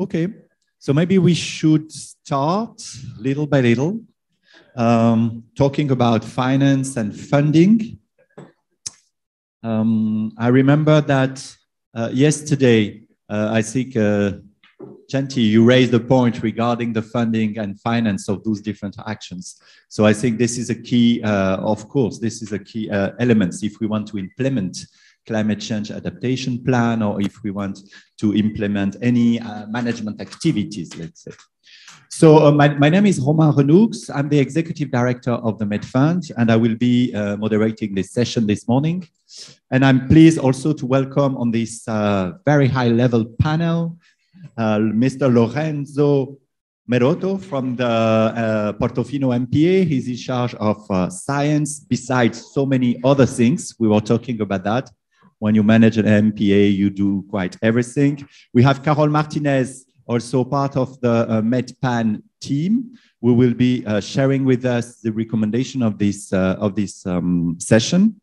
Okay, so maybe we should start little by little, um, talking about finance and funding. Um, I remember that uh, yesterday, uh, I think, uh, you raised a point regarding the funding and finance of those different actions. So I think this is a key, uh, of course, this is a key uh, element if we want to implement climate change adaptation plan or if we want to implement any uh, management activities, let's say. So uh, my, my name is Romain Renoux. I'm the executive director of the Med Fund, and I will be uh, moderating this session this morning. And I'm pleased also to welcome on this uh, very high level panel, uh, Mr. Lorenzo Merotto from the uh, Portofino MPA. He's in charge of uh, science, besides so many other things. We were talking about that. When you manage an MPA, you do quite everything. We have Carol Martinez, also part of the uh, MedPAN team, who will be uh, sharing with us the recommendation of this, uh, of this um, session.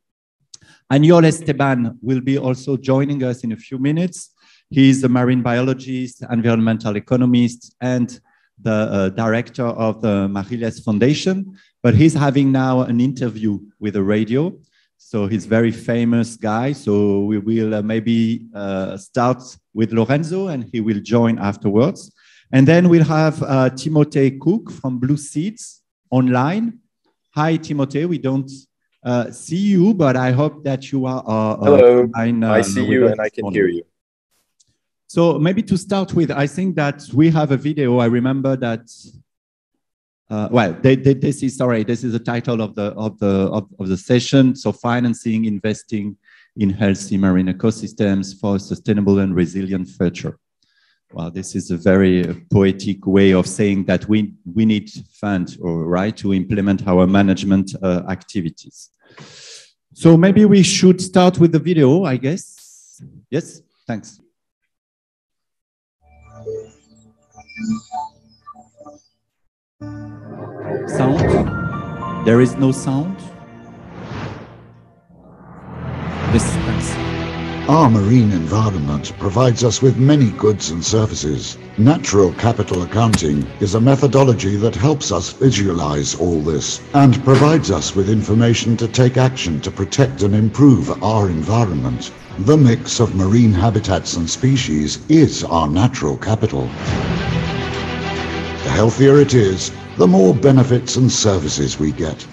Aniol Esteban will be also joining us in a few minutes. He is a marine biologist, environmental economist, and the uh, director of the Marilles Foundation. But he's having now an interview with the radio. So he's very famous guy. So we will uh, maybe uh, start with Lorenzo and he will join afterwards. And then we'll have uh, Timothée Cook from BlueSeeds online. Hi, Timothée. We don't uh, see you, but I hope that you are uh, Hello. online. I see you and I can hear you. So maybe to start with, I think that we have a video. I remember that uh, well, they, they, this is sorry. This is the title of the of the of, of, the session. So financing, investing in healthy marine ecosystems for a sustainable and resilient future. Well, this is a very poetic way of saying that we we need funds, or right, to implement our management uh, activities. So maybe we should start with the video, I guess. Yes, thanks. Sound? There is no sound? Distance. Our marine environment provides us with many goods and services. Natural capital accounting is a methodology that helps us visualize all this and provides us with information to take action to protect and improve our environment. The mix of marine habitats and species is our natural capital. The healthier it is, the more benefits and services we get.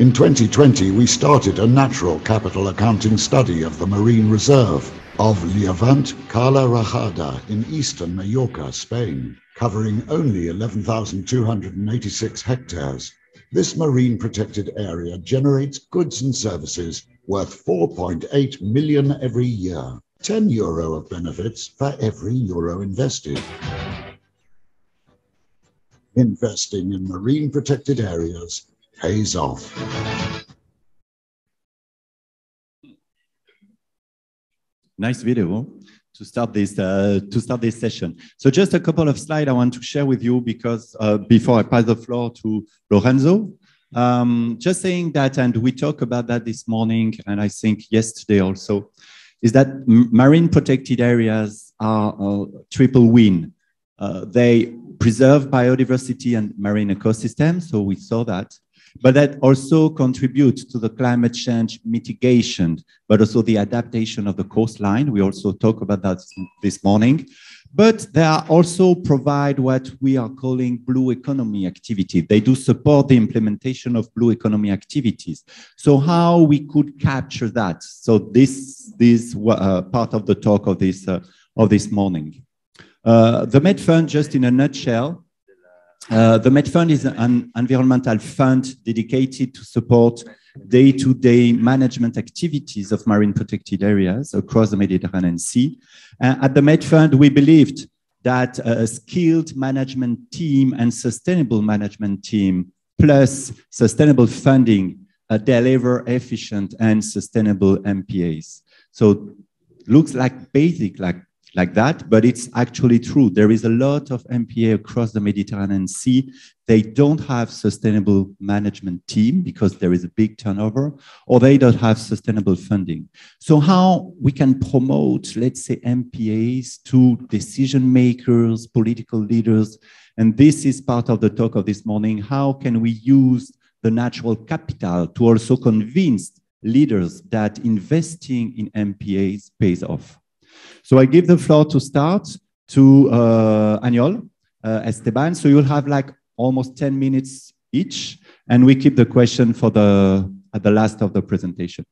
In 2020, we started a natural capital accounting study of the Marine Reserve of Llevant Cala Rajada in eastern Mallorca, Spain, covering only 11,286 hectares. This marine protected area generates goods and services worth 4.8 million every year, 10 euro of benefits for every euro invested. Investing in marine protected areas pays off. Nice video to start this uh, to start this session. So just a couple of slides I want to share with you because uh, before I pass the floor to Lorenzo, um, just saying that, and we talked about that this morning, and I think yesterday also, is that marine protected areas are a triple win. Uh, they preserve biodiversity and marine ecosystems, so we saw that, but that also contributes to the climate change mitigation, but also the adaptation of the coastline. We also talked about that this morning. But they also provide what we are calling blue economy activity. They do support the implementation of blue economy activities. So how we could capture that? So this this uh, part of the talk of this, uh, of this morning. Uh, the Med Fund, just in a nutshell, uh, the Med Fund is an environmental fund dedicated to support day-to-day management activities of marine protected areas across the Mediterranean Sea. Uh, at the Med Fund, we believed that a skilled management team and sustainable management team plus sustainable funding uh, deliver efficient and sustainable MPAs. So looks like basic, like like that, but it's actually true. There is a lot of MPA across the Mediterranean Sea. They don't have sustainable management team because there is a big turnover, or they don't have sustainable funding. So how we can promote, let's say, MPAs to decision makers, political leaders, and this is part of the talk of this morning. How can we use the natural capital to also convince leaders that investing in MPAs pays off? So I give the floor to start to uh, Aniol, uh, Esteban. So you'll have like almost 10 minutes each, and we keep the question for the at the last of the presentation.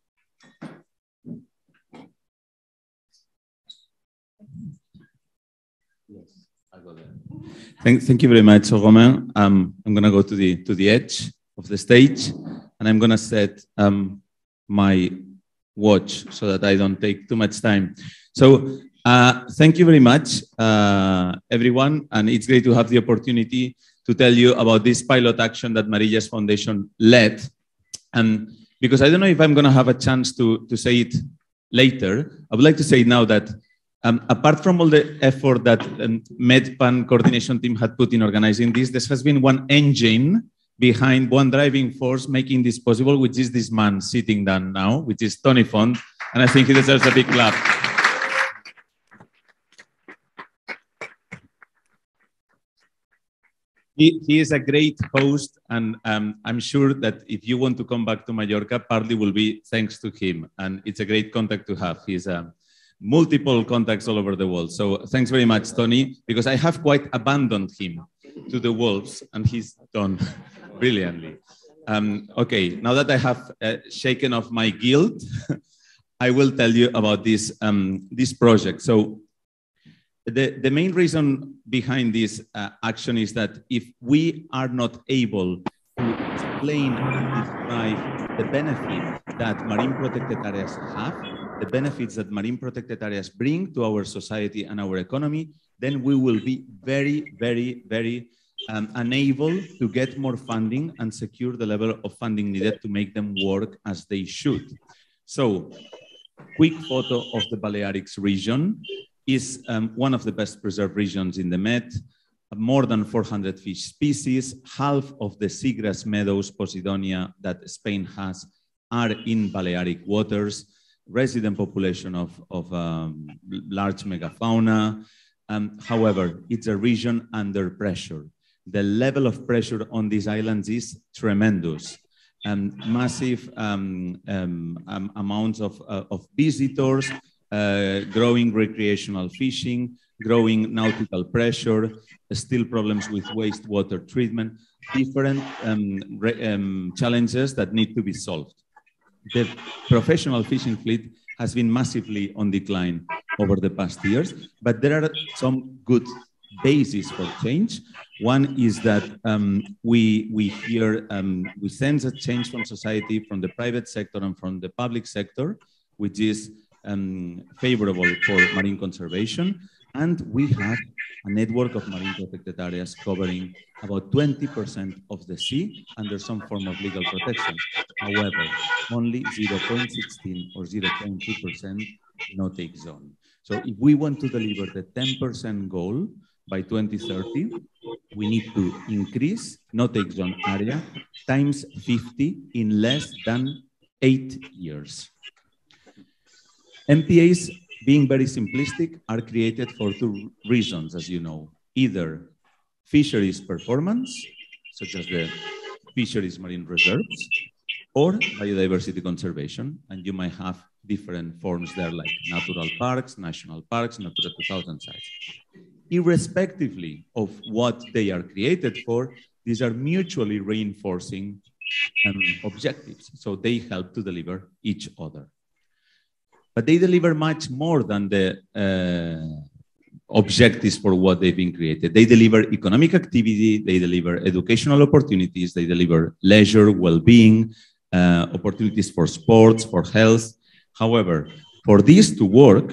Thank, thank you very much, Romain. Um, I'm going to go to the to the edge of the stage, and I'm going to set um, my watch so that I don't take too much time. So uh, thank you very much, uh, everyone. And it's great to have the opportunity to tell you about this pilot action that Marilles Foundation led. And because I don't know if I'm going to have a chance to, to say it later, I would like to say now that um, apart from all the effort that um, MedPAN coordination team had put in organizing this, this has been one engine behind one driving force making this possible, which is this man sitting down now, which is Tony Font. And I think he deserves a big clap. He, he is a great host, and um, I'm sure that if you want to come back to Mallorca, partly will be thanks to him. And it's a great contact to have. He's a um, multiple contacts all over the world. So thanks very much, Tony, because I have quite abandoned him to the wolves, and he's done brilliantly. Um, okay, now that I have uh, shaken off my guilt, I will tell you about this, um, this project. So the, the main reason behind this uh, action is that if we are not able to explain and describe the benefit that marine protected areas have, the benefits that marine protected areas bring to our society and our economy, then we will be very, very, very um, unable to get more funding and secure the level of funding needed to make them work as they should. So, quick photo of the Balearics region is um, one of the best preserved regions in the Med. More than 400 fish species, half of the seagrass meadows, Posidonia, that Spain has are in Balearic waters, resident population of, of um, large megafauna. Um, however, it's a region under pressure the level of pressure on these islands is tremendous. And massive um, um, um, amounts of, uh, of visitors, uh, growing recreational fishing, growing nautical pressure, still problems with wastewater treatment, different um, um, challenges that need to be solved. The professional fishing fleet has been massively on decline over the past years, but there are some good basis for change. One is that um, we, we hear, um, we sense a change from society, from the private sector and from the public sector, which is um, favorable for marine conservation. And we have a network of marine protected areas covering about 20% of the sea under some form of legal protection. However, only 0.16 or 0.2% no-take zone. So if we want to deliver the 10% goal, by 2030, we need to increase no-take zone area times 50 in less than eight years. MPAs, being very simplistic, are created for two reasons, as you know. Either fisheries performance, such as the fisheries marine reserves, or biodiversity conservation. And you might have different forms there, like natural parks, national parks, Natura 2000 sites irrespectively of what they are created for, these are mutually reinforcing um, objectives. So they help to deliver each other. But they deliver much more than the uh, objectives for what they've been created. They deliver economic activity, they deliver educational opportunities, they deliver leisure, well-being, uh, opportunities for sports, for health. However, for this to work,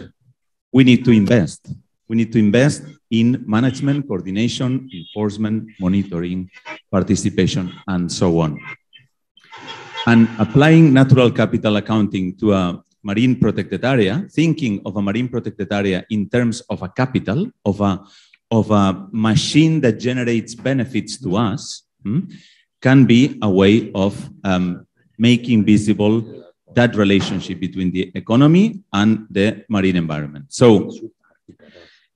we need to invest. We need to invest in management, coordination, enforcement, monitoring, participation, and so on. And applying natural capital accounting to a marine protected area, thinking of a marine protected area in terms of a capital, of a, of a machine that generates benefits to us, hmm, can be a way of um, making visible that relationship between the economy and the marine environment. So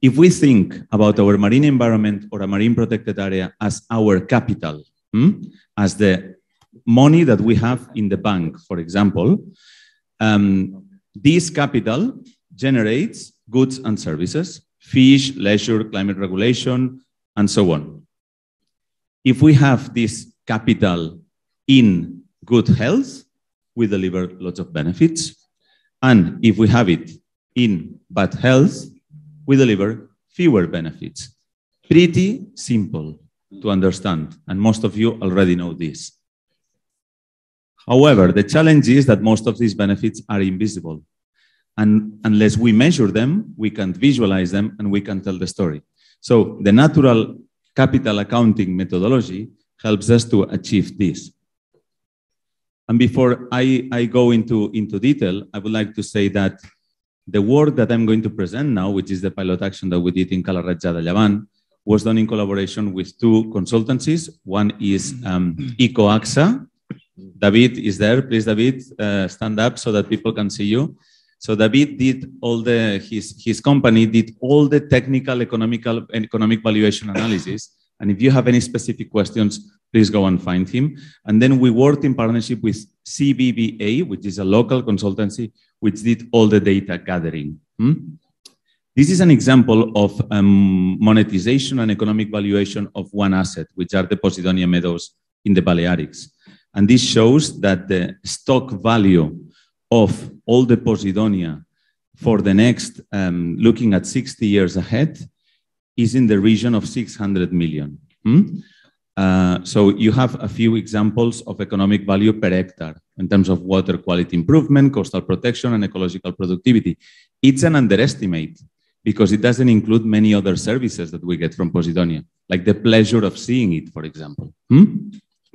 if we think about our marine environment or a marine protected area as our capital, hmm, as the money that we have in the bank, for example, um, this capital generates goods and services, fish, leisure, climate regulation, and so on. If we have this capital in good health, we deliver lots of benefits. And if we have it in bad health, we deliver fewer benefits. Pretty simple to understand, and most of you already know this. However, the challenge is that most of these benefits are invisible. And unless we measure them, we can't visualize them and we can tell the story. So the natural capital accounting methodology helps us to achieve this. And before I, I go into, into detail, I would like to say that the work that I'm going to present now, which is the pilot action that we did in Cala Ratjada Llevant, was done in collaboration with two consultancies. One is um, EcoAXA. David is there. Please, David, uh, stand up so that people can see you. So David did all the, his, his company did all the technical economical and economic valuation analysis. And if you have any specific questions, please go and find him. And then we worked in partnership with CBVA, which is a local consultancy, which did all the data gathering. Hmm? This is an example of um, monetization and economic valuation of one asset, which are the Posidonia meadows in the Balearics. And this shows that the stock value of all the Posidonia for the next, um, looking at 60 years ahead, is in the region of 600 million. Hmm? Uh, so you have a few examples of economic value per hectare in terms of water quality improvement, coastal protection, and ecological productivity. It's an underestimate because it doesn't include many other services that we get from Posidonia, like the pleasure of seeing it, for example, hmm?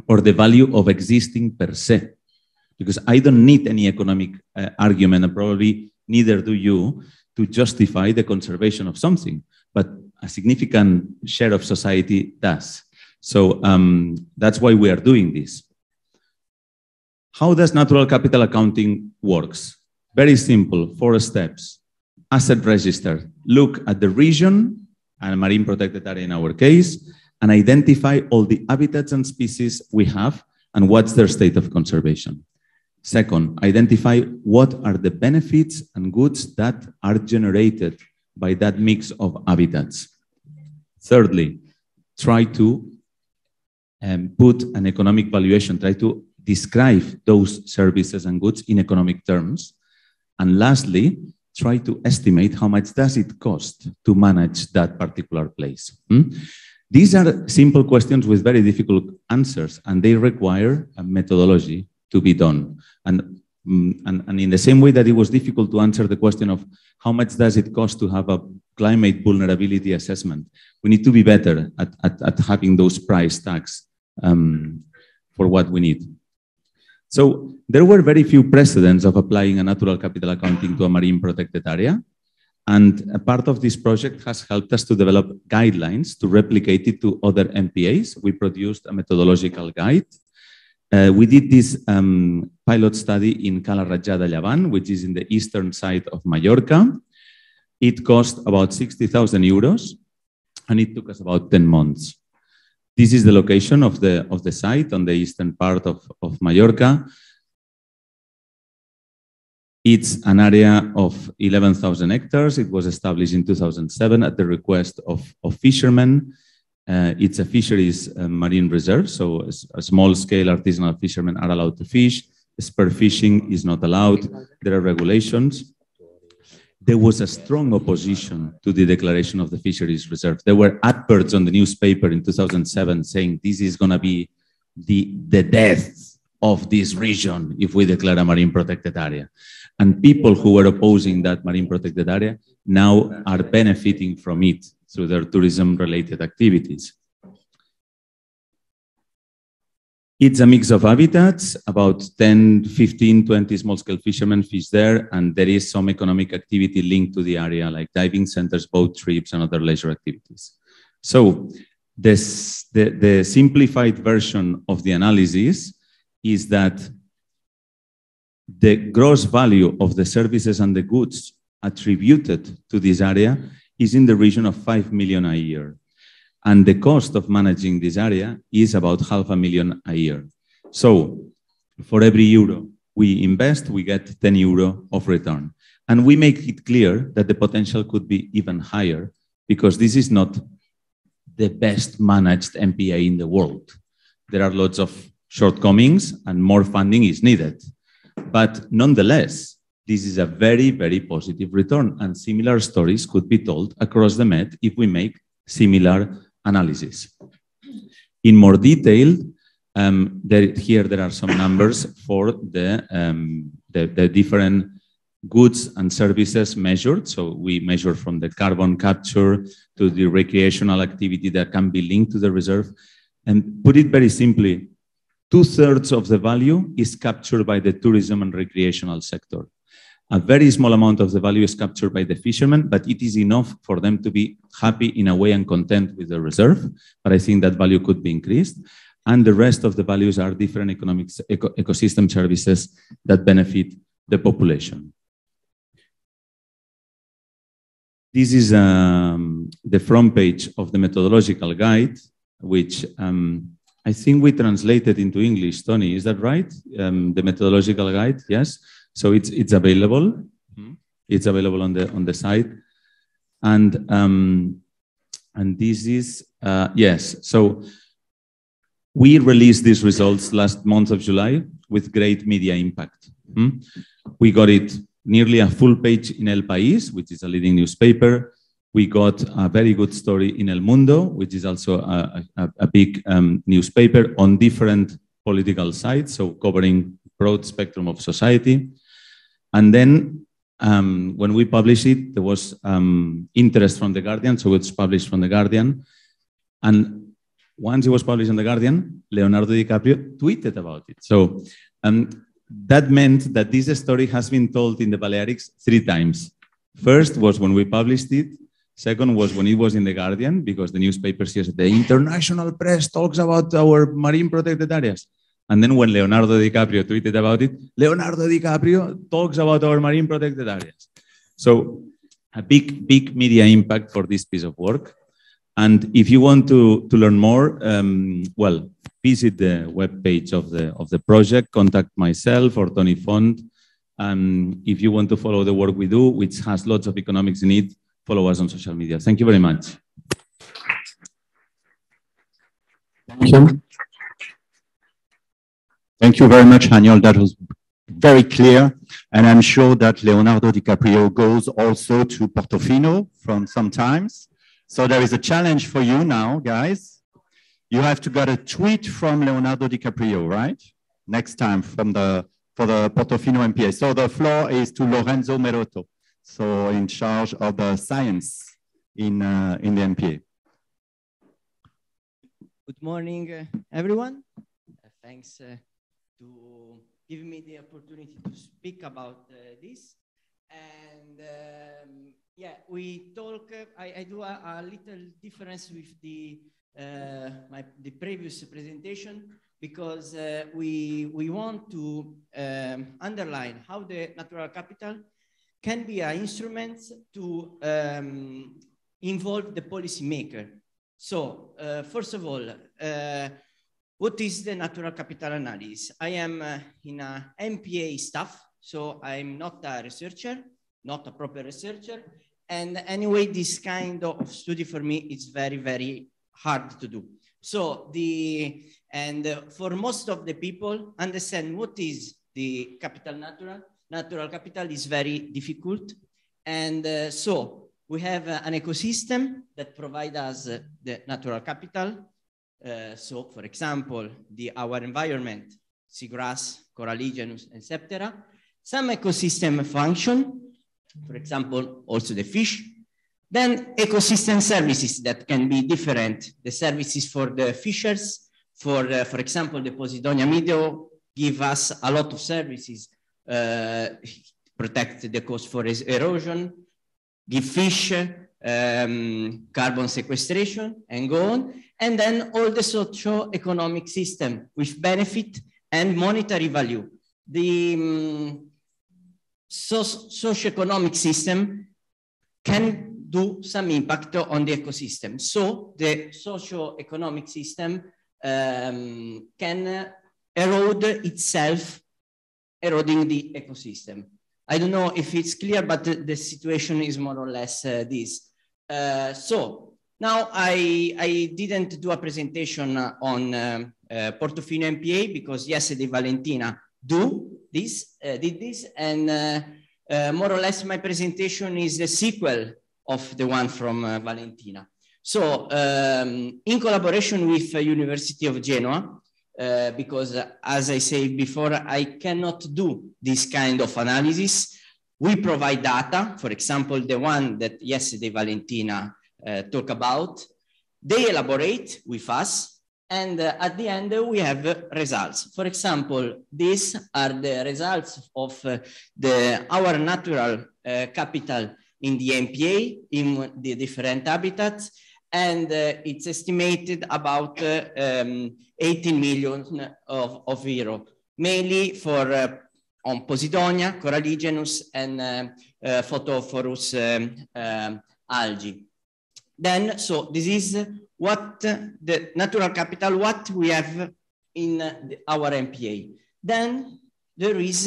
Or the value of existing per se. Because I don't need any economic uh, argument, and probably neither do you, to justify the conservation of something, but a significant share of society does. So um, that's why we are doing this. How does natural capital accounting works? Very simple, four steps. Asset register, look at the region and marine protected area in our case, and identify all the habitats and species we have and what's their state of conservation. Second, identify what are the benefits and goods that are generated by that mix of habitats. Thirdly, try to um, put an economic valuation, try to describe those services and goods in economic terms. And lastly, try to estimate how much does it cost to manage that particular place. Hmm? These are simple questions with very difficult answers, and they require a methodology to be done. And, mm, and, and in the same way that it was difficult to answer the question of how much does it cost to have a climate vulnerability assessment, we need to be better at, at, at having those price tags um, for what we need. So there were very few precedents of applying a natural capital accounting to a marine protected area. And a part of this project has helped us to develop guidelines to replicate it to other MPAs. We produced a methodological guide. Uh, we did this um, pilot study in Cala Rajada Llevant, which is in the eastern side of Mallorca. It cost about 60,000 euros and it took us about 10 months. This is the location of the, of the site on the eastern part of, of Mallorca. It's an area of 11,000 hectares. It was established in 2007 at the request of, of fishermen. Uh, it's a fisheries uh, marine reserve, so a, a small-scale artisanal fishermen are allowed to fish. Spur fishing is not allowed. There are regulations there was a strong opposition to the declaration of the fisheries reserve. There were adverts on the newspaper in 2007 saying this is going to be the, the death of this region if we declare a marine protected area. And people who were opposing that marine protected area now are benefiting from it through their tourism related activities. It's a mix of habitats, about 10, 15, 20 small-scale fishermen fish there, and there is some economic activity linked to the area, like diving centers, boat trips, and other leisure activities. So this, the, the simplified version of the analysis is that the gross value of the services and the goods attributed to this area is in the region of 5 million a year. And the cost of managing this area is about half a million a year. So for every euro we invest, we get 10 euro of return. And we make it clear that the potential could be even higher because this is not the best managed MPA in the world. There are lots of shortcomings and more funding is needed. But nonetheless, this is a very, very positive return. And similar stories could be told across the Med if we make similar analysis. In more detail, um, there, here there are some numbers for the, um, the, the, different goods and services measured. So we measure from the carbon capture to the recreational activity that can be linked to the reserve. And put it very simply, two thirds of the value is captured by the tourism and recreational sector. A very small amount of the value is captured by the fishermen, but it is enough for them to be happy in a way and content with the reserve. But I think that value could be increased. And the rest of the values are different economic eco ecosystem services that benefit the population. This is um, the front page of the methodological guide, which um, I think we translated into English, Tony, is that right? Um, the methodological guide, yes. So it's it's available. Mm -hmm. It's available on the on the site, and um, and this is uh, yes. So we released these results last month of July with great media impact. Mm -hmm. We got it nearly a full page in El País, which is a leading newspaper. We got a very good story in El Mundo, which is also a, a, a big um, newspaper on different political sides, so covering broad spectrum of society. And then um, when we published it, there was um, interest from The Guardian, so it's published from The Guardian. And once it was published in The Guardian, Leonardo DiCaprio tweeted about it. So um, that meant that this story has been told in the Balearics three times. First was when we published it, Second was when it was in The Guardian, because the newspaper says the international press talks about our marine protected areas. And then when Leonardo DiCaprio tweeted about it, Leonardo DiCaprio talks about our marine protected areas. So a big, big media impact for this piece of work. And if you want to, to learn more, um, well, visit the webpage of the, of the project, contact myself or Tony Font. And if you want to follow the work we do, which has lots of economics in it, follow us on social media. Thank you very much. Thank you. Thank you very much, Aniol. That was very clear. And I'm sure that Leonardo DiCaprio goes also to Portofino from sometimes. So there is a challenge for you now, guys. You have to get a tweet from Leonardo DiCaprio, right? Next time from the for the Portofino MPA. So the floor is to Lorenzo Merotto so in charge of the science in, uh, in the MPA. Good morning, uh, everyone. Uh, thanks uh, to give me the opportunity to speak about uh, this. And um, yeah, we talk, uh, I, I, do a, a, little difference with the, my, the previous presentation because we, we want to um, underline how the natural capital can be an instrument to um, involve the policymaker. So, uh, first of all, uh, what is the natural capital analysis? I am uh, in a MPA staff, so I'm not a researcher, not a proper researcher. And anyway, this kind of study for me is very, very hard to do. So the, and uh, for most of the people understand what is the capital natural, natural capital is very difficult. And uh, so we have uh, an ecosystem that provides us uh, the natural capital. Uh, so for example, the, our environment, seagrass, coralligenous, etc. Some ecosystem function, for example, also the fish. Then ecosystem services that can be different. The services for the fishers, For, uh, for example, the Posidonia Meadow give us a lot of services, protect the coast for erosion, give fish, um, carbon sequestration, and go on. And then all the socio-economic system with benefit and monetary value. The um, so socio-economic system can do some impact on the ecosystem. So the socio-economic system um, can erode itself, eroding the ecosystem. I don't know if it's clear, but the, the situation is more or less uh, this. Uh, so now I, I didn't do a presentation on um, uh, Portofino MPA because yesterday Valentina do this, uh, did this, and uh, uh, more or less my presentation is the sequel of the one from Valentina. So um, in collaboration with University of Genoa, uh, because uh, as I said before, I cannot do this kind of analysis. We provide data, for example, the one that yesterday Valentina uh, talked about. They elaborate with us, and uh, at the end we have results. For example, these are the results of uh, the, our natural capital in the MPA, in the different habitats, and uh, it's estimated about uh, um, 18 million of, of euro, mainly for uh, on Posidonia, Coralligenous, and uh, uh, Photophilous um, um, algae. Then, so this is what the natural capital, what we have in our MPA. Then there is,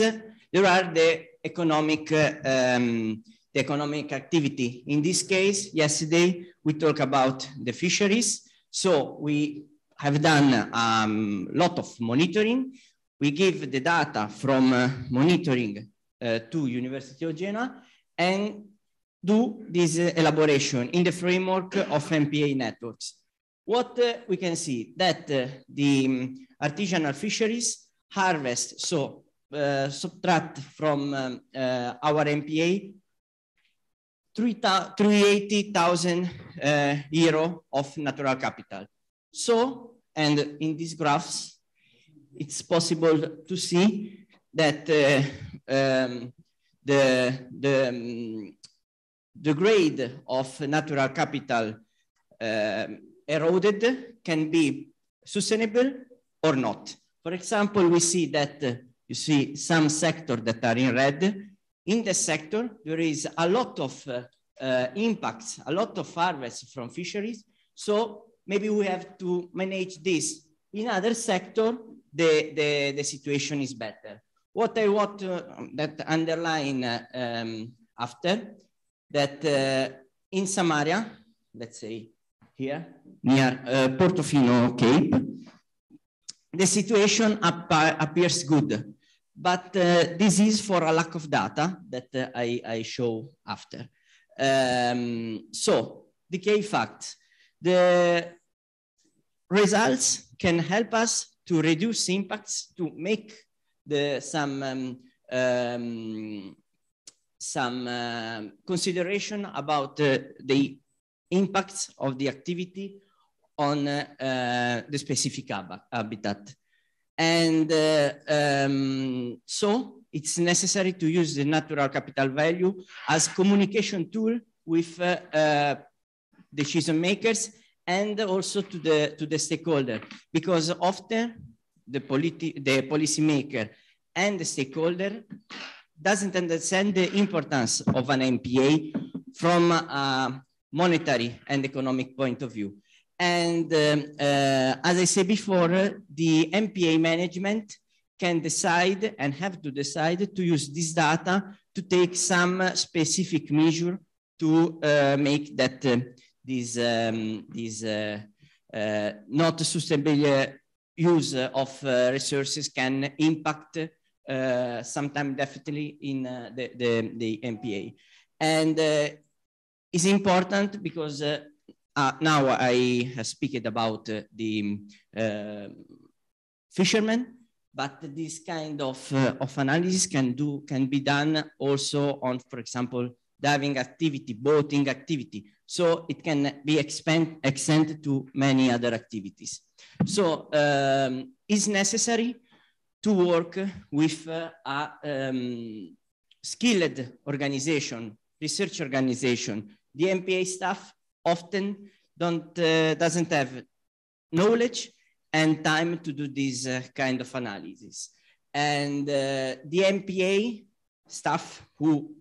there are the economic, um, the economic activity. In this case, yesterday we talked about the fisheries. So we have done a um, lot of monitoring. We give the data from uh, monitoring uh, to University of Genoa and do this uh, elaboration in the framework of MPA networks. What uh, we can see that uh, the um, artisanal fisheries harvest, so uh, subtract from um, our MPA 380,000 uh, euro of natural capital. So, and in these graphs, it's possible to see that uh, um, the, the, um, the grade of natural capital uh, eroded can be sustainable or not. For example, we see that uh, you see some sectors that are in red in the sector, there is a lot of uh, uh, impacts, a lot of harvests from fisheries. So maybe we have to manage this. In other sector, the, the, the situation is better. What I want to that underline uh, um, after, that uh, in Samaria, let's say here, near uh, Portofino Cape, the situation appears good. But uh, this is for a lack of data that uh, I, I, show after. Um, so the key facts, the results can help us to reduce impacts, to make the, some, um, um, some uh, consideration about uh, the impacts of the activity on uh, the specific habitat. And uh, um, so it's necessary to use the natural capital value as communication tool with uh, uh, decision makers and also to the, to the stakeholder, because often the, politi the policymaker and the stakeholder doesn't understand the importance of an MPA from a monetary and economic point of view. And um, uh, as I said before, the MPA management can decide and have to decide to use this data to take some specific measure to uh, make that uh, this, um, this uh, uh not sustainable use of uh, resources can impact uh, sometimes definitely in the, the, the, MPA. And it's important because uh, now I speak about uh, the uh, fishermen, but this kind of, uh, of analysis can do can be done also on, for example, diving activity, boating activity. So it can be expand, extended to many other activities. So um, it's necessary to work with uh, a um, skilled organization, research organization. The MPA staff often don't, uh, doesn't have knowledge and time to do this uh, kind of analysis. And uh, the MPA staff who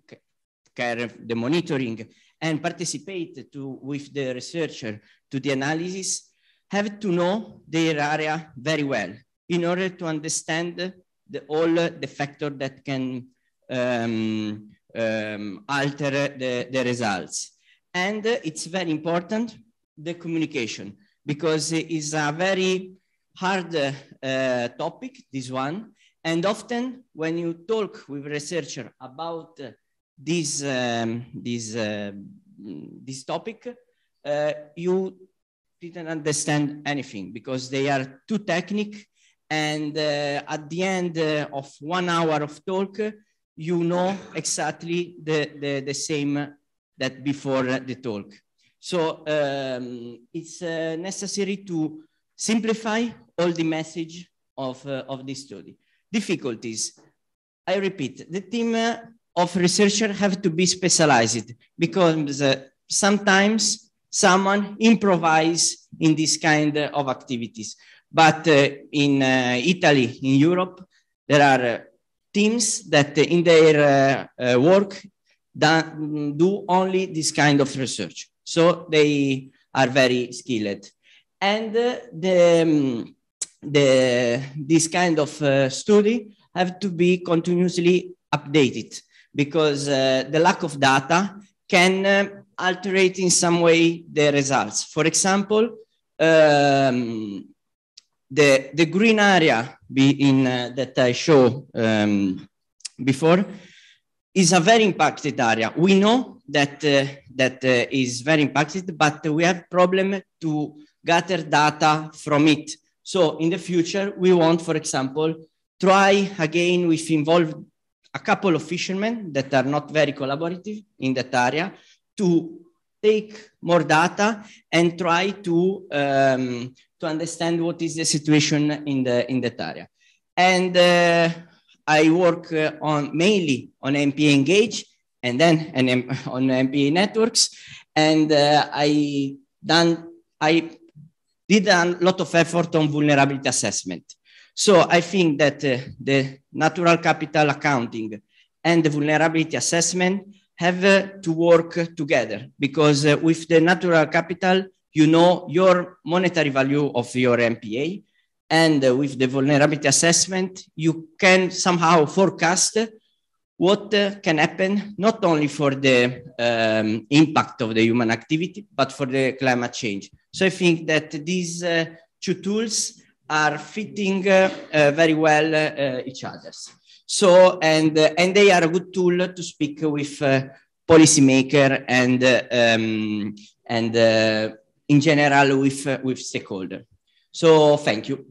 care the monitoring and participate to, with the researcher to the analysis have to know their area very well in order to understand the, all the factor that can um, um, alter the, the results. And it's very important, the communication, because it is a very hard uh, topic, this one. And often when you talk with researcher about this, um, this, uh, this topic, uh, you didn't understand anything because they are too technical and uh, at the end uh, of one hour of talk, you know exactly the, the, the same that before the talk. So um, it's uh, necessary to simplify all the message of, uh, of this study. Difficulties. I repeat, the team uh, of researchers have to be specialized because uh, sometimes someone improvise in this kind of activities. But uh, in uh, Italy, in Europe, there are uh, teams that in their work do only this kind of research. So they are very skilled. And the, um, the, this kind of uh, study have to be continuously updated because uh, the lack of data can uh, alter in some way the results. For example, um, the, the green area in, uh, that I show um, before is a very impacted area. We know that uh, that uh, is very impacted, but we have problem to gather data from it. So in the future, we want, for example, try again with involve a couple of fishermen that are not very collaborative in that area to take more data and try to um, to understand what is the situation in the in that area. And uh, I work uh, on mainly on MPA Engage and then on MPA networks. And uh, I done I did a lot of effort on vulnerability assessment. So I think that uh, the natural capital accounting and the vulnerability assessment have uh, to work together because uh, with the natural capital, you know your monetary value of your MPA. And uh, with the vulnerability assessment, you can somehow forecast what uh, can happen not only for the um, impact of the human activity, but for the climate change. So I think that these uh, two tools are fitting uh, uh, very well uh, each other. So, and, and they are a good tool to speak with policymaker and, um, and in general with, uh, with stakeholder. So thank you.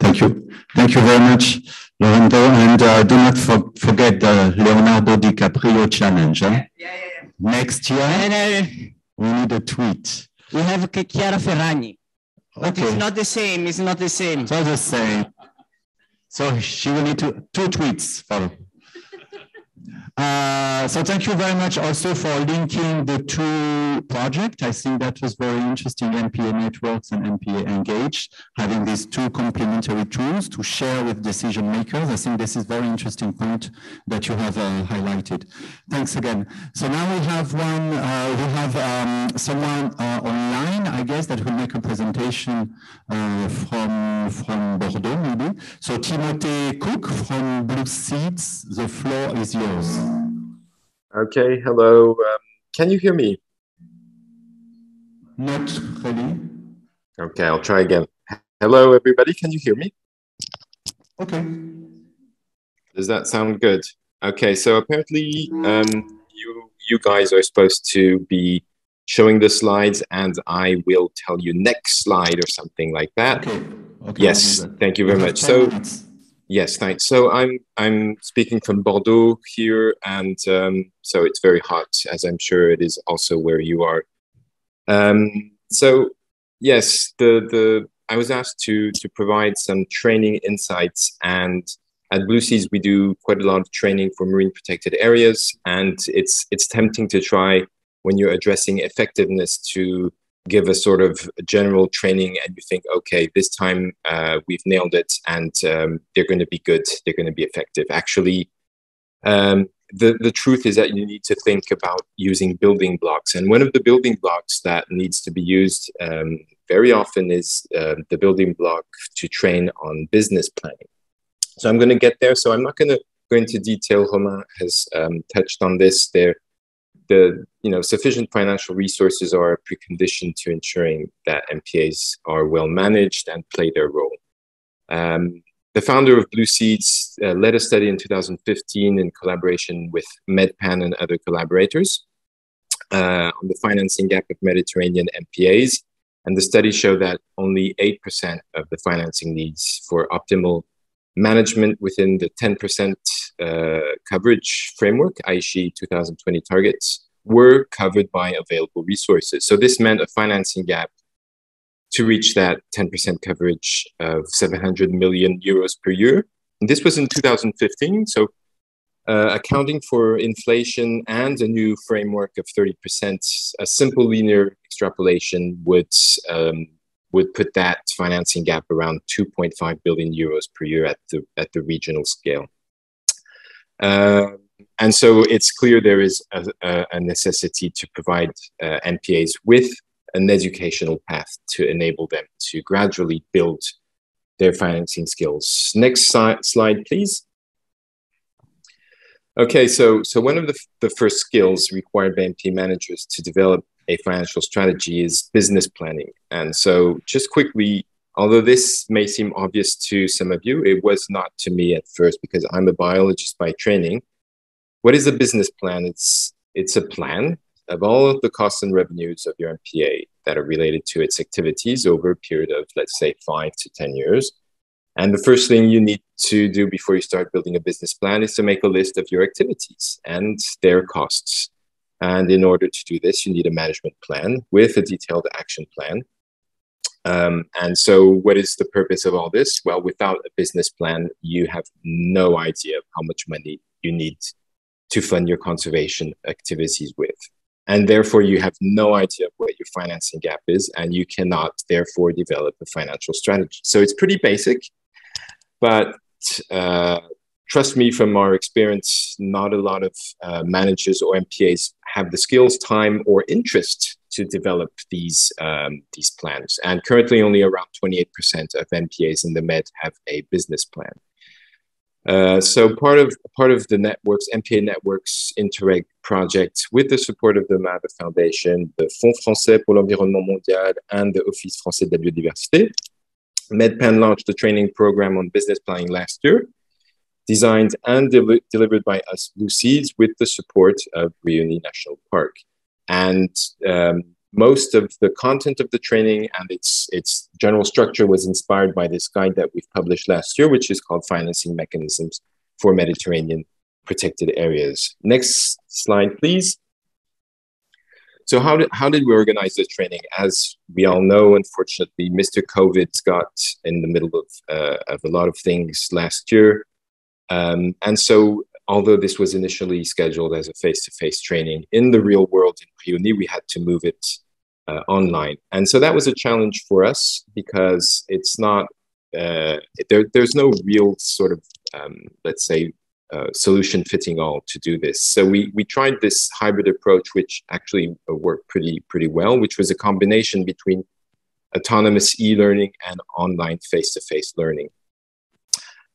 Thank you. Thank you very much, Lorenzo. And uh, do not for forget the Leonardo DiCaprio challenge. Huh? Yeah, yeah, yeah. Next year, and, uh, we need a tweet. We have Chiara Ferragni. Okay. But it's not the same. It's not the same. It's not the same. So she will need to, two tweets follow. Uh, so thank you very much also for linking the two projects. I think that was very interesting, MPA Networks and MPA Engage, having these two complementary tools to share with decision makers. I think this is very interesting point that you have uh, highlighted. Thanks again. So now we have one, uh, we have um, someone uh, online, I guess, that will make a presentation uh, from, from Bordeaux, maybe. So Timothée Cook from BlueSeeds, the floor is yours. Okay, hello. Um, can you hear me? Not really. Okay, I'll try again. Hello, everybody. Can you hear me? Okay. Does that sound good? Okay, so apparently um, you you guys are supposed to be showing the slides, and I will tell you next slide or something like that. Okay. Okay. Yes, thank you very much. So, yes, thanks. So I'm I'm speaking from Bordeaux here, and um, so it's very hot, as I'm sure it is also where you are. Um, so, yes, the the I was asked to to provide some training insights, and at BlueSeeds we do quite a lot of training for marine protected areas, and it's it's tempting to try when you're addressing effectiveness to give a sort of general training and you think, okay, this time uh, we've nailed it and um, they're going to be good, they're going to be effective. Actually, um, the, the truth is that you need to think about using building blocks. And one of the building blocks that needs to be used um, very often is uh, the building block to train on business planning. So I'm going to get there. So I'm not going to go into detail. Romain has um, touched on this. There the you know sufficient financial resources are a precondition to ensuring that MPAs are well managed and play their role. Um, the founder of BlueSeeds uh, led a study in 2015 in collaboration with MedPan and other collaborators uh, on the financing gap of Mediterranean MPAs. And the study showed that only 8% of the financing needs for optimal management within the 10% uh, coverage framework, Aichi 2020 targets, were covered by available resources. So this meant a financing gap to reach that 10% coverage of 700 million euros per year. And this was in 2015. So uh, accounting for inflation and a new framework of 30%, a simple linear extrapolation would um, would put that financing gap around 2.5 billion euros per year at the at the regional scale. Uh, and so it's clear there is a, a necessity to provide uh, MPAs with an educational path to enable them to gradually build their financing skills. Next si slide, please. Okay, so so one of the, the first skills required by MP managers to develop a financial strategy is business planning. And so, just quickly, although this may seem obvious to some of you, it was not to me at first because I'm a biologist by training. What is a business plan? It's it's a plan of all of the costs and revenues of your MPA that are related to its activities over a period of, let's say, five to 10 years. And the first thing you need to do before you start building a business plan is to make a list of your activities and their costs. And in order to do this, you need a management plan with a detailed action plan. Um, and so, what is the purpose of all this? Well, without a business plan, you have no idea how much money you need to fund your conservation activities with. And therefore, you have no idea of what your financing gap is, and you cannot, therefore, develop a financial strategy. So, it's pretty basic, but uh, trust me from our experience, not a lot of uh, managers or MPAs have the skills, time, or interest to develop these um, these plans. And currently, only around 28% of MPAs in the Med have a business plan. Uh, so part of part of the networks, MPA networks Interreg project, with the support of the MAVA Foundation, the Fonds Français pour l'Environnement Mondial, and the Office Français de la Biodiversité, MedPan launched a training program on business planning last year, designed and de delivered by us Seeds with the support of Brioni National Park. And um, most of the content of the training and its, its general structure was inspired by this guide that we've published last year, which is called Financing Mechanisms for Mediterranean Protected Areas. Next slide, please. So how did, how did we organize this training? As we all know, unfortunately, Mr. COVID got in the middle of, uh, of a lot of things last year. Um, and so, although this was initially scheduled as a face-to-face training in the real world in Brioni, we had to move it uh, online. And so that was a challenge for us because it's not uh, there, there's no real sort of um, let's say uh, solution fitting all to do this. So we we tried this hybrid approach, which actually worked pretty pretty well, which was a combination between autonomous e-learning and online face-to-face learning.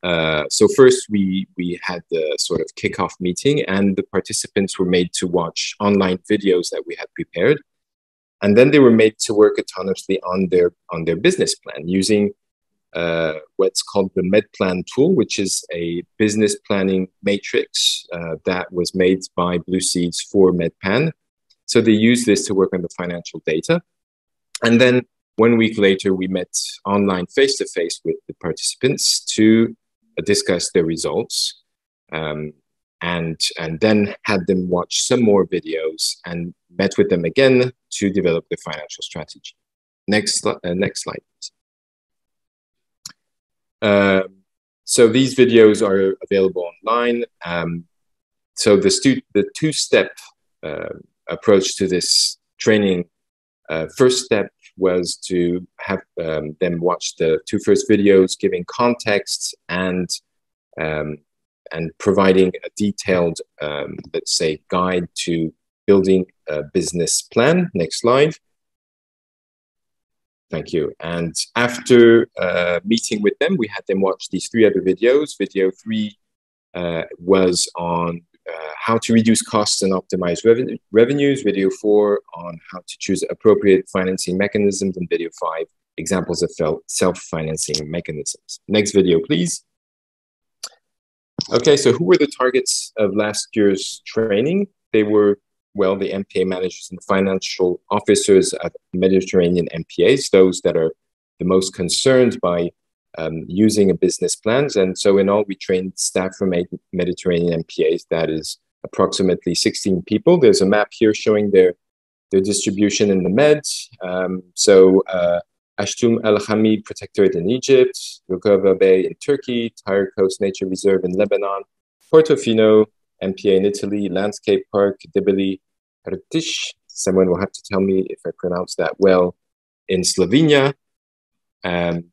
Uh, so first we we had the sort of kickoff meeting and the participants were made to watch online videos that we had prepared and then they were made to work autonomously on their on their business plan using uh, what's called the medplan tool which is a business planning matrix uh, that was made by BlueSeeds for medpan so they use this to work on the financial data and then one week later, we met online face to face with the participants to discuss their results. Um, and, and then had them watch some more videos and met with them again to develop the financial strategy. Next, uh, next slide, please. Uh, so these videos are available online. Um, so the, stu- the two-step uh, approach to this training, uh, first step was to have um, them watch the two first videos, giving context and um, and providing a detailed, um, let's say, guide to building a business plan. Next slide. Thank you. And after uh, meeting with them, we had them watch these three other videos. Video three uh, was on uh, how to reduce costs and optimize reven revenues. Video four on how to choose appropriate financing mechanisms. And video five, examples of self-financing mechanisms. Next video, please. Okay, so who were the targets of last year's training? They were, well, the MPA managers and financial officers at Mediterranean MPAs, those that are the most concerned by um, using a business plans. And so in all, we trained staff from Mediterranean MPAs. That is approximately 16 people. There's a map here showing their, their distribution in the Med. Um, so uh, Ashtum El Gamil Protectorate in Egypt, Gökova Bay in Turkey, Tyre Coast Nature Reserve in Lebanon, Portofino, MPA in Italy, Landscape Park, Debeli Rtič, someone will have to tell me if I pronounce that well, in Slovenia, um,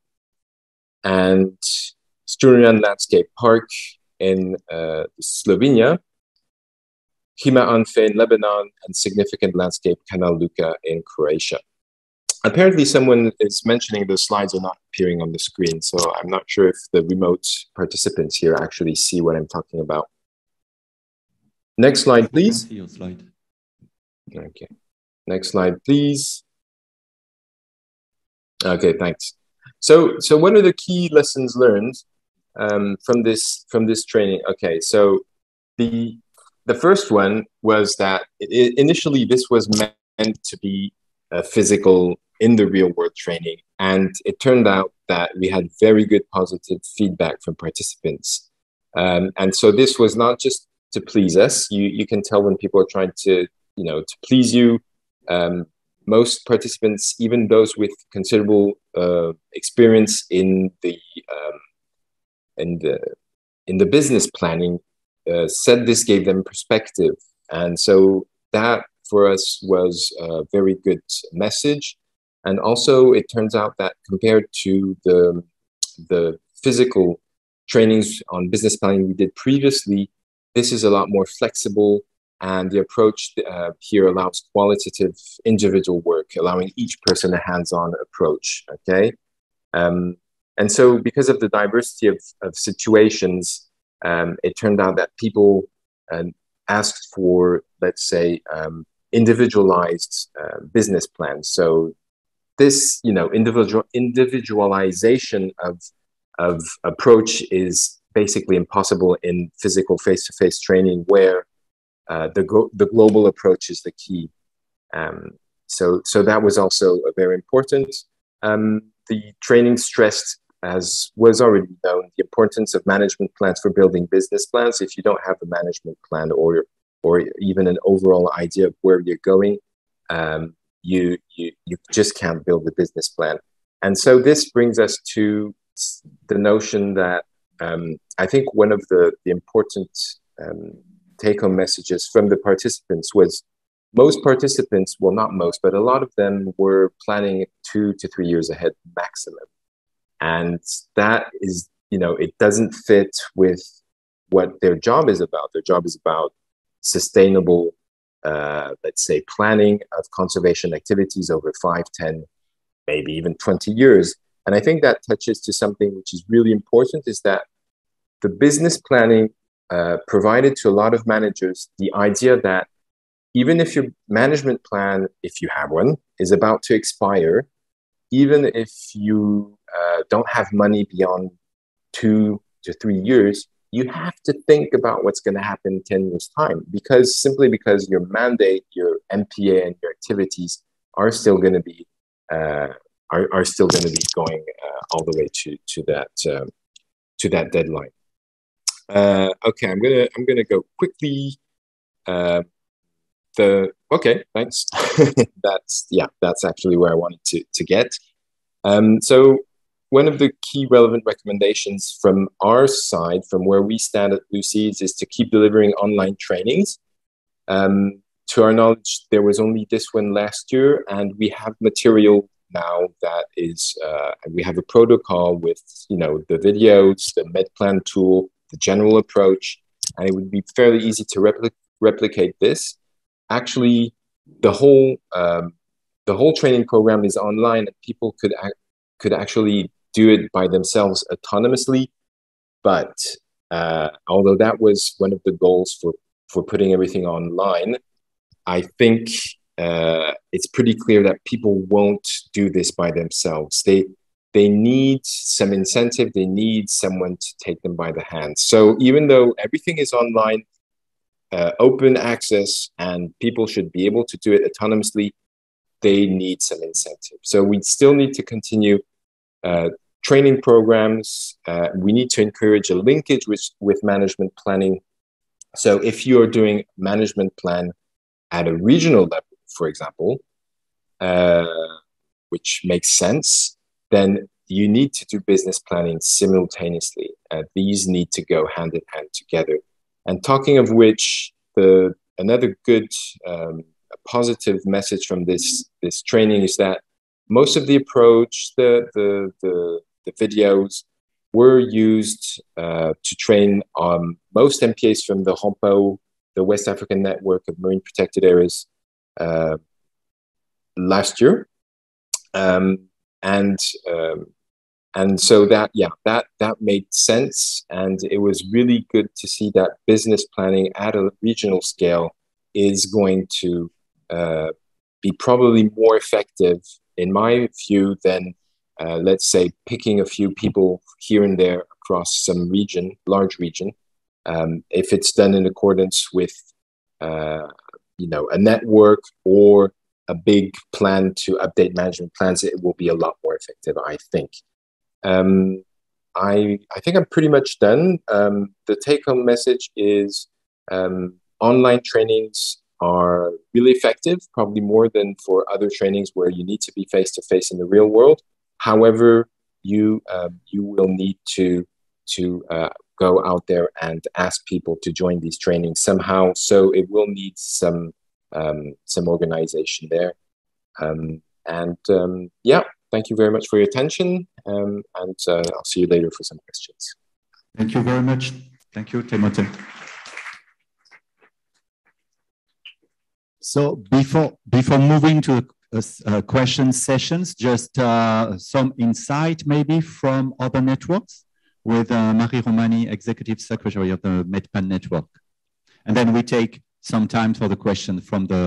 and Strunjan Landscape Park in uh, Slovenia, Hima Anfe in Lebanon, and Significant Landscape Canal Luka in Croatia. Apparently someone is mentioning the slides are not appearing on the screen, so I'm not sure if the remote participants here actually see what I'm talking about. Next slide, please. Your slide. Okay. Next slide, please. Okay, thanks. So, so what are the key lessons learned um, from this from this training? Okay, so the the first one was that it, initially this was meant to be a physical in the real world training. And it turned out that we had very good positive feedback from participants. Um, and so this was not just to please us. You, you can tell when people are trying to, you know, to please you. Um, most participants, even those with considerable uh, experience in the um, in the in the business planning, uh, said this gave them perspective, and so that for us was a very good message. And also, it turns out that compared to the, the physical trainings on business planning we did previously, this is a lot more flexible. And the approach uh, here allows qualitative individual work, allowing each person a hands on approach. Okay. Um, and so, because of the diversity of, of situations, um, it turned out that people uh, asked for, let's say, um, individualized uh, business plans. So this you know individual individualization of of approach is basically impossible in physical face-to-face training where uh, the, the global approach is the key um, so so that was also very important um, the training stressed as was already known the importance of management plans for building business plans if you don't have a management plan or or even an overall idea of where you're going um, you, you, you just can't build a business plan. And so this brings us to the notion that um, I think one of the, the important um, take home messages from the participants was most participants, well, not most, but a lot of them were planning two to three years ahead maximum. And that is, you know, it doesn't fit with what their job is about. Their job is about sustainable uh, let's say, planning of conservation activities over five, ten, maybe even 20 years. And I think that touches to something which is really important is that the business planning uh, provided to a lot of managers the idea that even if your management plan, if you have one, is about to expire, even if you uh, don't have money beyond two to three years, you have to think about what's going to happen in 10 years time because simply because your mandate your mpa and your activities are still going to be uh, are, are still going to be going uh, all the way to to that um, to that deadline. Uh, okay, I'm gonna I'm gonna go quickly. Uh, the okay, thanks. that's yeah, that's actually where I wanted to to get. Um, so one of the key relevant recommendations from our side, from where we stand at BlueSeeds, is to keep delivering online trainings. Um, to our knowledge, there was only this one last year, and we have material now that is uh, we have a protocol with you know the videos, the MedPlan tool, the general approach, and it would be fairly easy to repli- replicate this. Actually, the whole um, the whole training program is online, and people could ac- could actually do it by themselves autonomously. But uh, although that was one of the goals for for putting everything online, I think uh, it's pretty clear that people won't do this by themselves. They they need some incentive. They need someone to take them by the hand. So even though everything is online, uh, open access, and people should be able to do it autonomously, they need some incentive. So we still need to continue uh, training programs. Uh, we need to encourage a linkage with, with management planning. So if you are doing management plan at a regional level, for example, uh, which makes sense, then you need to do business planning simultaneously. Uh, these need to go hand in hand together. And talking of which, the another good um, positive message from this this training is that most of the approach, the the the, the videos were used uh, to train on most MPAs from the RAMPAO, the West African Network of Marine Protected Areas, last year. Um, and um, and so that yeah that that made sense and it was really good to see that business planning at a regional scale is going to uh, be probably more effective in my view than uh, let's say picking a few people here and there across some region large region um, if it's done in accordance with uh, you know a network or a big plan to update management plans, it will be a lot more effective, I think. Um, I, I think I'm pretty much done. Um, the take home message is um, online trainings are really effective, probably more than for other trainings where you need to be face to face in the real world. However, you, uh, you will need to, to uh, go out there and ask people to join these trainings somehow. So it will need some um, some organization there. Um, and um, yeah, thank you very much for your attention. Um, and uh, I'll see you later for some questions. Thank you very much. Thank you, Timothée. So before before moving to uh, uh, question sessions, just uh, some insight maybe from other networks with uh, Marie Romani, Executive Secretary of the MedPan Network. And then we take some time for the question from the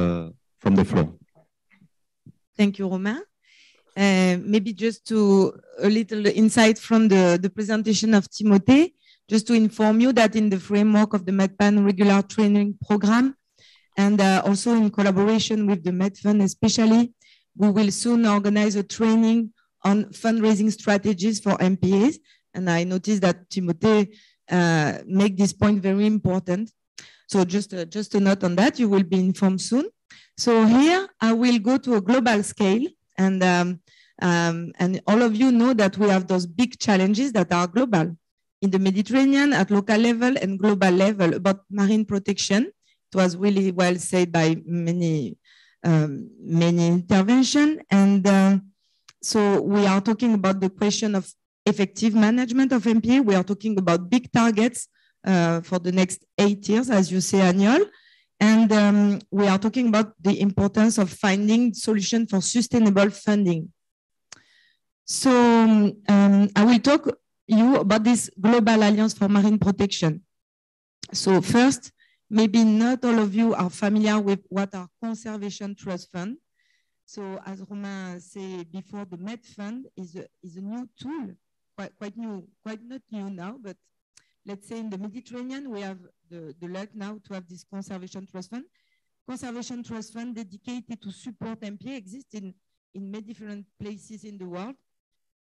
from the floor. Thank you, Romain. Uh, maybe just to a little insight from the, the presentation of Timothée, just to inform you that in the framework of the MedPan regular training program, and uh, also in collaboration with the MedFund especially, we will soon organize a training on fundraising strategies for MPAs. And I noticed that Timothée uh, make this point very important so just, uh, just a note on that, you will be informed soon. So here I will go to a global scale and, um, um, and all of you know that we have those big challenges that are global in the Mediterranean at local level and global level about marine protection. It was really well said by many, um, many intervention. And uh, so we are talking about the question of effective management of MPA. We are talking about big targets uh, for the next eight years, as you say, Aniol. And um, we are talking about the importance of finding solution for sustainable funding. So um, I will talk you about this Global Alliance for Marine Protection. So first, maybe not all of you are familiar with what are conservation trust fund. So as Romain said before, the Med Fund is a, is a new tool, quite, quite new, quite not new now, but let's say in the Mediterranean, we have the, the luck now to have this conservation trust fund. Conservation trust fund dedicated to support MPA exists in in many different places in the world.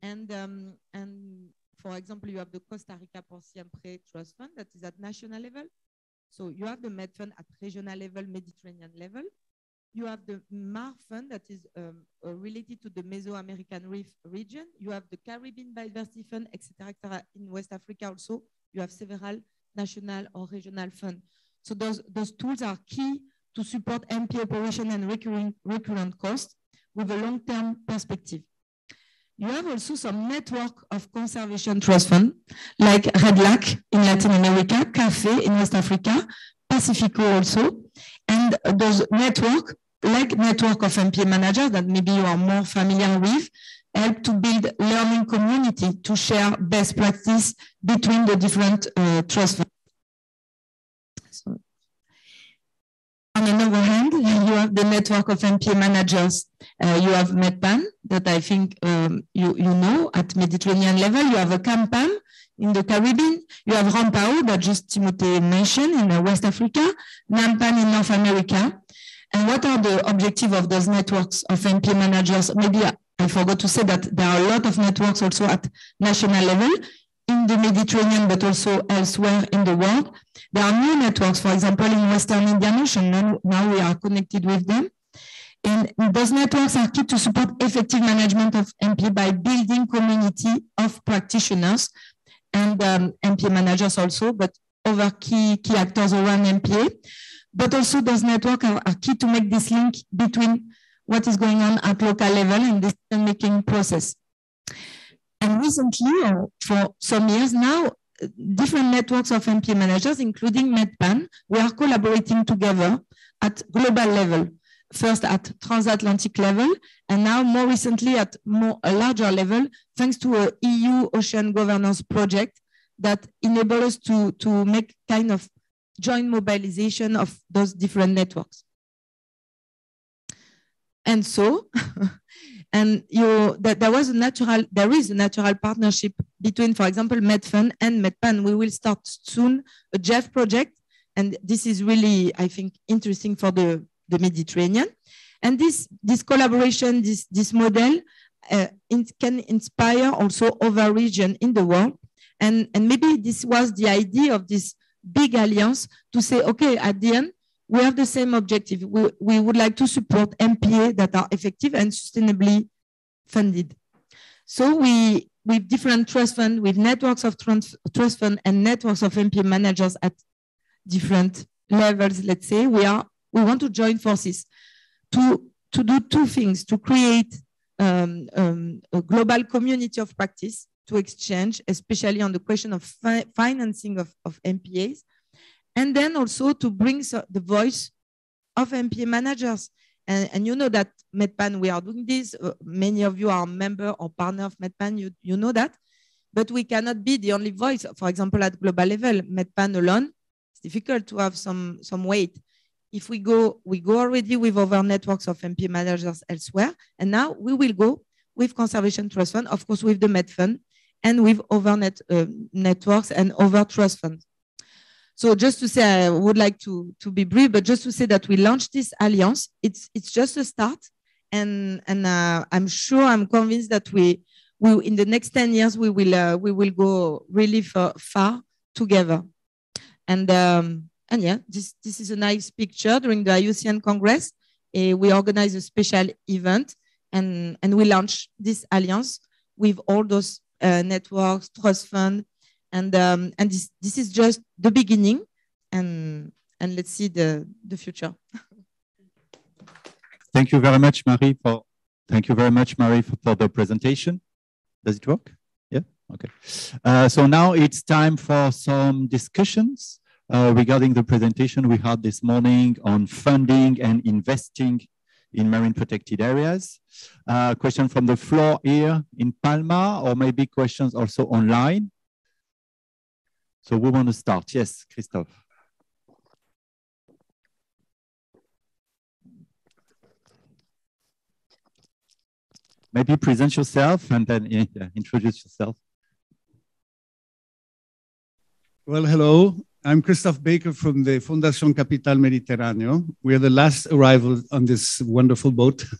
And, um, and for example, you have the Costa Rica Por Siempre Trust Fund that is at national level. So you have the Med Fund at regional level, Mediterranean level. You have the MAR Fund that is um, uh, related to the Mesoamerican Reef region. You have the Caribbean Biodiversity Fund, etc., etc. In West Africa also, you have several national or regional funds. So those, those tools are key to support MP operation and recurring, recurrent costs with a long-term perspective. You have also some network of conservation trust funds, like Red REDLAC in Latin America, CAFE in West Africa, Pacifico also, and those network, like network of MPA managers that maybe you are more familiar with, help to build learning community to share best practice between the different uh, trust funds. On another hand, you have the network of MPA managers. Uh, you have MedPan that I think um, you, you know at Mediterranean level. You have a CAMPAM in the Caribbean. You have RAMPAO that just Timothée mentioned in uh, West Africa, NAMPAN in North America. And what are the objectives of those networks of MP managers? Maybe I forgot to say that there are a lot of networks also at national level in the Mediterranean, but also elsewhere in the world. There are new networks, for example, in Western Indian Ocean. Now, now we are connected with them. And those networks are key to support effective management of MP by building community of practitioners and um, MPA managers also, but other key, key actors around MPA. But also those networks are, are key to make this link between what is going on at local level in the decision-making process. And recently, or for some years now, different networks of MPA managers, including MedPan, we are collaborating together at global level. First at transatlantic level, and now more recently at more a larger level, thanks to a EU ocean governance project that enable us to, to make kind of joint mobilization of those different networks. And so, and you that there was a natural, there is a natural partnership between, for example, MedFund and MedPan. We will start soon a GEF project, and this is really, I think, interesting for the, the Mediterranean. And this this collaboration, this this model, uh, it can inspire also other region in the world. And, and maybe this was the idea of this big alliance to say, okay, at the end, we have the same objective. We, we would like to support MPA that are effective and sustainably funded. So we, with different trust funds, with networks of trust fund and networks of MPA managers at different levels, let's say, we are we want to join forces to, to do two things, to create um, um, a global community of practice to exchange, especially on the question of fi financing of, of MPAs, and then also to bring so the voice of MPA managers. And, and you know that MedPan, we are doing this. Uh, many of you are member or partner of MedPan, you, you know that. But we cannot be the only voice. For example, at global level, MedPan alone, it's difficult to have some, some weight. If we go, we go already with our networks of MP managers elsewhere. And now we will go with Conservation Trust Fund, of course, with the Med Fund and with other net, uh, networks and other trust funds. So just to say, I would like to, to be brief, but just to say that we launched this alliance. It's, it's just a start. And, and uh, I'm sure, I'm convinced that we, we, in the next 10 years, we will, uh, we will go really far, far together. And, um, and yeah, this, this is a nice picture during the IUCN Congress. Uh, we organize a special event and, and we launch this alliance with all those networks, trust fund, and um, and this this is just the beginning and and let's see the the future. Thank you very much marie for thank you very much marie for, for the presentation. Does it work? Yeah? Okay. Uh, so now it's time for some discussions uh, regarding the presentation we had this morning on funding and investing in marine protected areas. Uh, question from the floor here in Palma, or maybe questions also online. So we want to start. Yes, Christophe. Maybe present yourself and then introduce yourself. Well, hello. I'm Christophe Baker from the Fundación Capital Mediterráneo. We are the last arrival on this wonderful boat.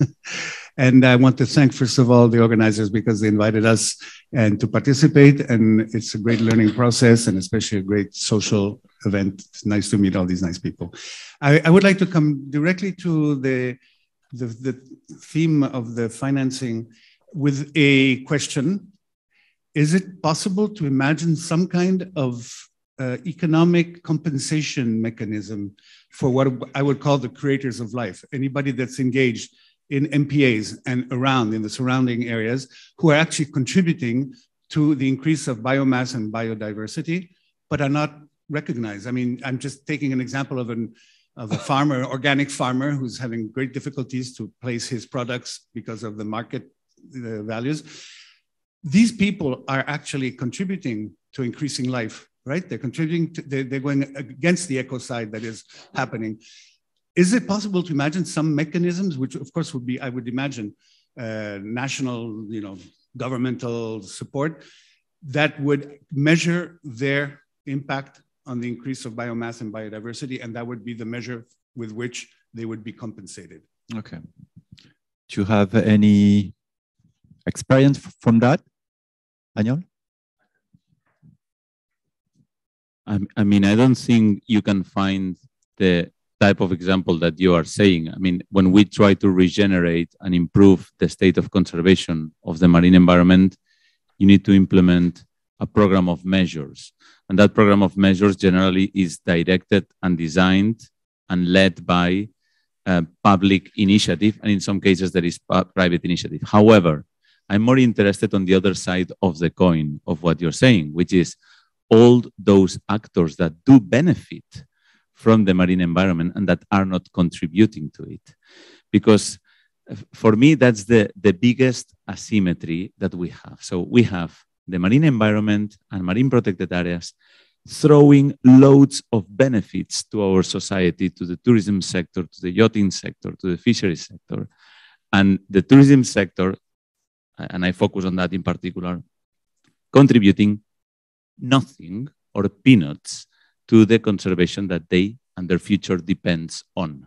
And I want to thank, first of all, the organizers because they invited us and to participate. And it's a great learning process and especially a great social event. It's nice to meet all these nice people. I, I would like to come directly to the, the, the theme of the financing with a question. Is it possible to imagine some kind of uh, economic compensation mechanism for what I would call the creators of life, anybody that's engaged in MPAs and around in the surrounding areas who are actually contributing to the increase of biomass and biodiversity, but are not recognized. I mean, I'm just taking an example of an of a farmer, organic farmer, who's having great difficulties to place his products because of the market the values. These people are actually contributing to increasing life right? They're contributing, to, they're, they're going against the ecocide that is happening. Is it possible to imagine some mechanisms, which of course would be, I would imagine, uh, national, you know, governmental support that would measure their impact on the increase of biomass and biodiversity, and that would be the measure with which they would be compensated. Okay. Do you have any experience from that, Aniol? I, mean, I don't think you can find the type of example that you are saying. I mean, when we try to regenerate and improve the state of conservation of the marine environment, you need to implement a program of measures. And that program of measures generally is directed and designed and led by uh, public initiative. And in some cases, there is private initiative. However, I'm more interested on the other side of the coin of what you're saying, which is all those actors that do benefit from the marine environment and that are not contributing to it. Because uh, for me, that's the, the biggest asymmetry that we have. So we have the marine environment and marine protected areas throwing loads of benefits to our society, to the tourism sector, to the yachting sector, to the fisheries sector. And the tourism sector, and I focus on that in particular, contributing nothing or peanuts to the conservation that they and their future depends on.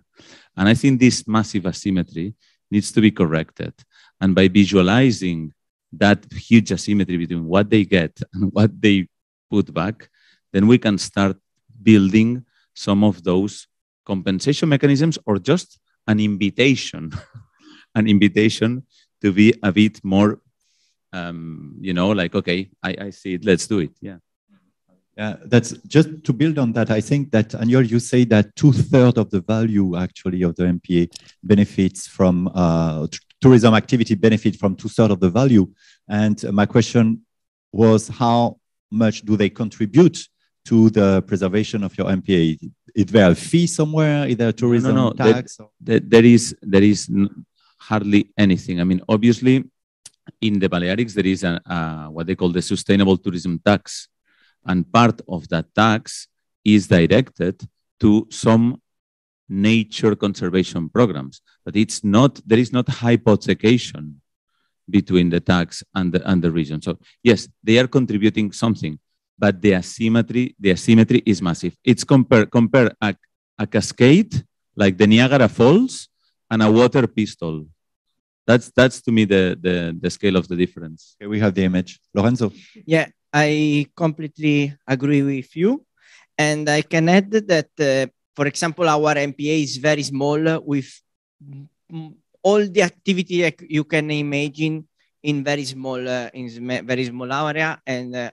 And I think this massive asymmetry needs to be corrected. And by visualizing that huge asymmetry between what they get and what they put back, then we can start building some of those compensation mechanisms or just an invitation, an invitation to be a bit more um, you know, like, okay, I, I see it, let's do it. Yeah. Yeah, that's just to build on that. I think that, Aniol, you say that two thirds of the value actually of the MPA benefits from uh, tourism activity benefit from two thirds of the value. And my question was, how much do they contribute to the preservation of your MPA? Is there a fee somewhere? Is there a tourism no, no, no. tax? There, there is there is hardly anything. I mean, obviously, in the Balearics, there is a, a, what they call the sustainable tourism tax. And part of that tax is directed to some nature conservation programs. But it's not, there is not hypothecation between the tax and the, and the region. So yes, they are contributing something, but the asymmetry, the asymmetry is massive. It's compare, compare a, a cascade like the Niagara Falls and a water pistol that's that's to me the the, the scale of the difference. Okay, we have the image. Lorenzo. Yeah, I completely agree with you, and I can add that, uh, for example, our MPA is very small with all the activity you can imagine in very small uh, in very small area, and uh,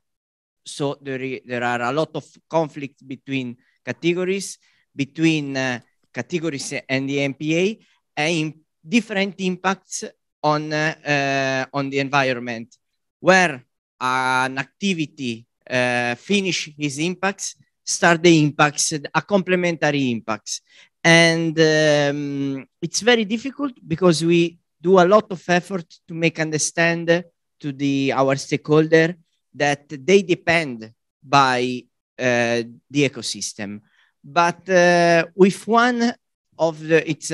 so there there are a lot of conflicts between categories, between uh, categories and the MPA, and different impacts on, uh, on the environment, where an activity uh, finish its impacts, start the impacts, a complementary impacts. And um, it's very difficult because we do a lot of effort to make understand to the our stakeholder that they depend by uh, the ecosystem. But uh, with one of the it's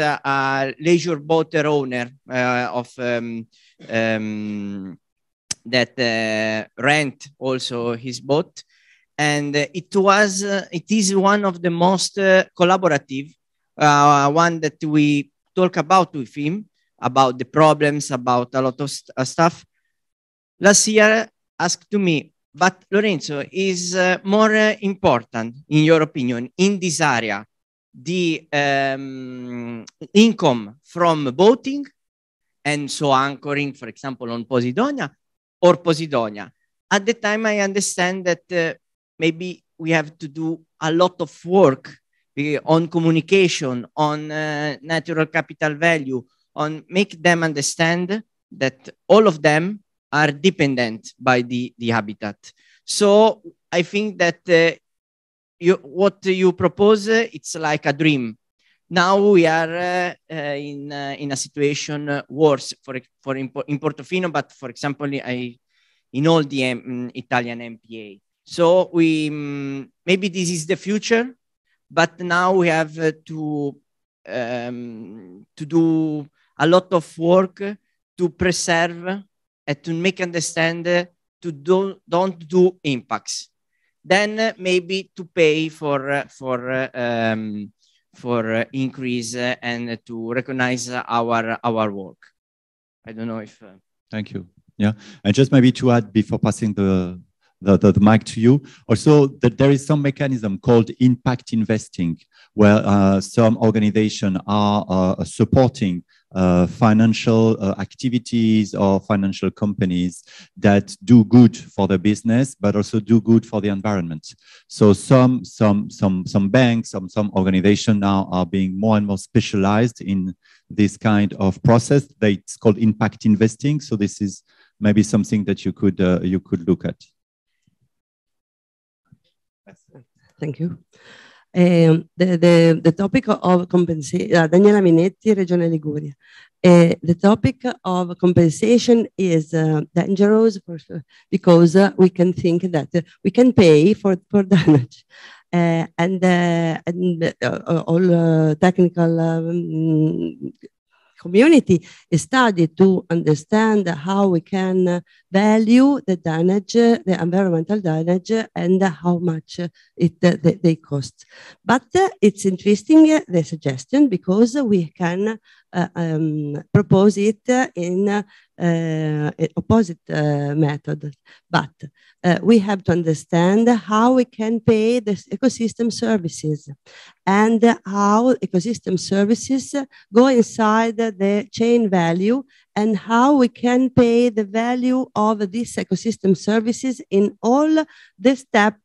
leisure boat owner uh, of um, um, that uh, rent also his boat and it was uh, it is one of the most collaborative one that we talk about with him about the problems, about a lot of st stuff. Last year, asked to me, but Lorenzo, is uh, more uh, important, in your opinion, in this area, the um, income from boating and so anchoring, for example, on Posidonia or Posidonia. At the time, I understand that uh, maybe we have to do a lot of work on communication, on uh, natural capital value, on make them understand that all of them are dependent by the, the habitat. So I think that uh, you, what you propose, uh, it's like a dream. Now we are uh, uh in, uh, in a situation uh, worse for, for in, in Portofino, but for example, I, in all the um, Italian MPA. So we um, maybe this is the future, but now we have to um, to do a lot of work to preserve and to make understand to do, don't do impacts. Then uh, maybe to pay for uh, for uh, um, for increase and to recognize our our work. I don't know if. Uh... Thank you. Yeah, and just maybe to add before passing the the, the, the, mic to you. Also, that there is some mechanism called impact investing, where uh, some organizations are uh, supporting uh, financial uh, activities or financial companies that do good for the business, but also do good for the environment. So some some some some banks, some some organizations now are being more and more specialized in this kind of process. It's called impact investing. So this is maybe something that you could uh, you could look at. Thank you. Um, the, the, the topic of compensation, uh, Daniela Minetti, Regione Liguria. Uh, the topic of compensation is uh, dangerous for, because uh, we can think that we can pay for, for damage. Uh, and, uh, and all technical um, community study to understand how we can uh, value the damage, uh, the environmental damage, and how much uh, it they, cost. But it's interesting the suggestion because we can uh, um, propose it in uh, opposite uh, method. But uh, we have to understand how we can pay the ecosystem services and how ecosystem services go inside the chain value and how we can pay the value of these ecosystem services in all the step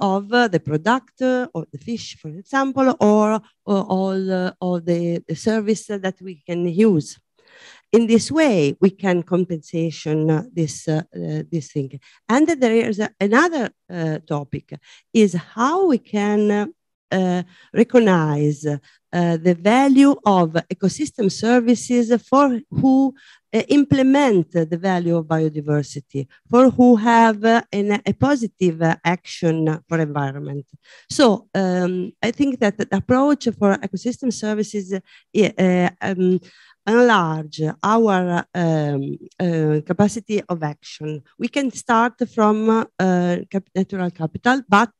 of the product or the fish, for example, or, or all of the, the service that we can use in this way we can compensation uh, this uh, uh, this thing. And there is another uh, topic is how we can uh, recognize uh, the value of ecosystem services for who implement the value of biodiversity for who have an, a positive action for environment. So um, i think that the approach for ecosystem services um, enlarge our um, uh, capacity of action. We can start from uh, natural capital, but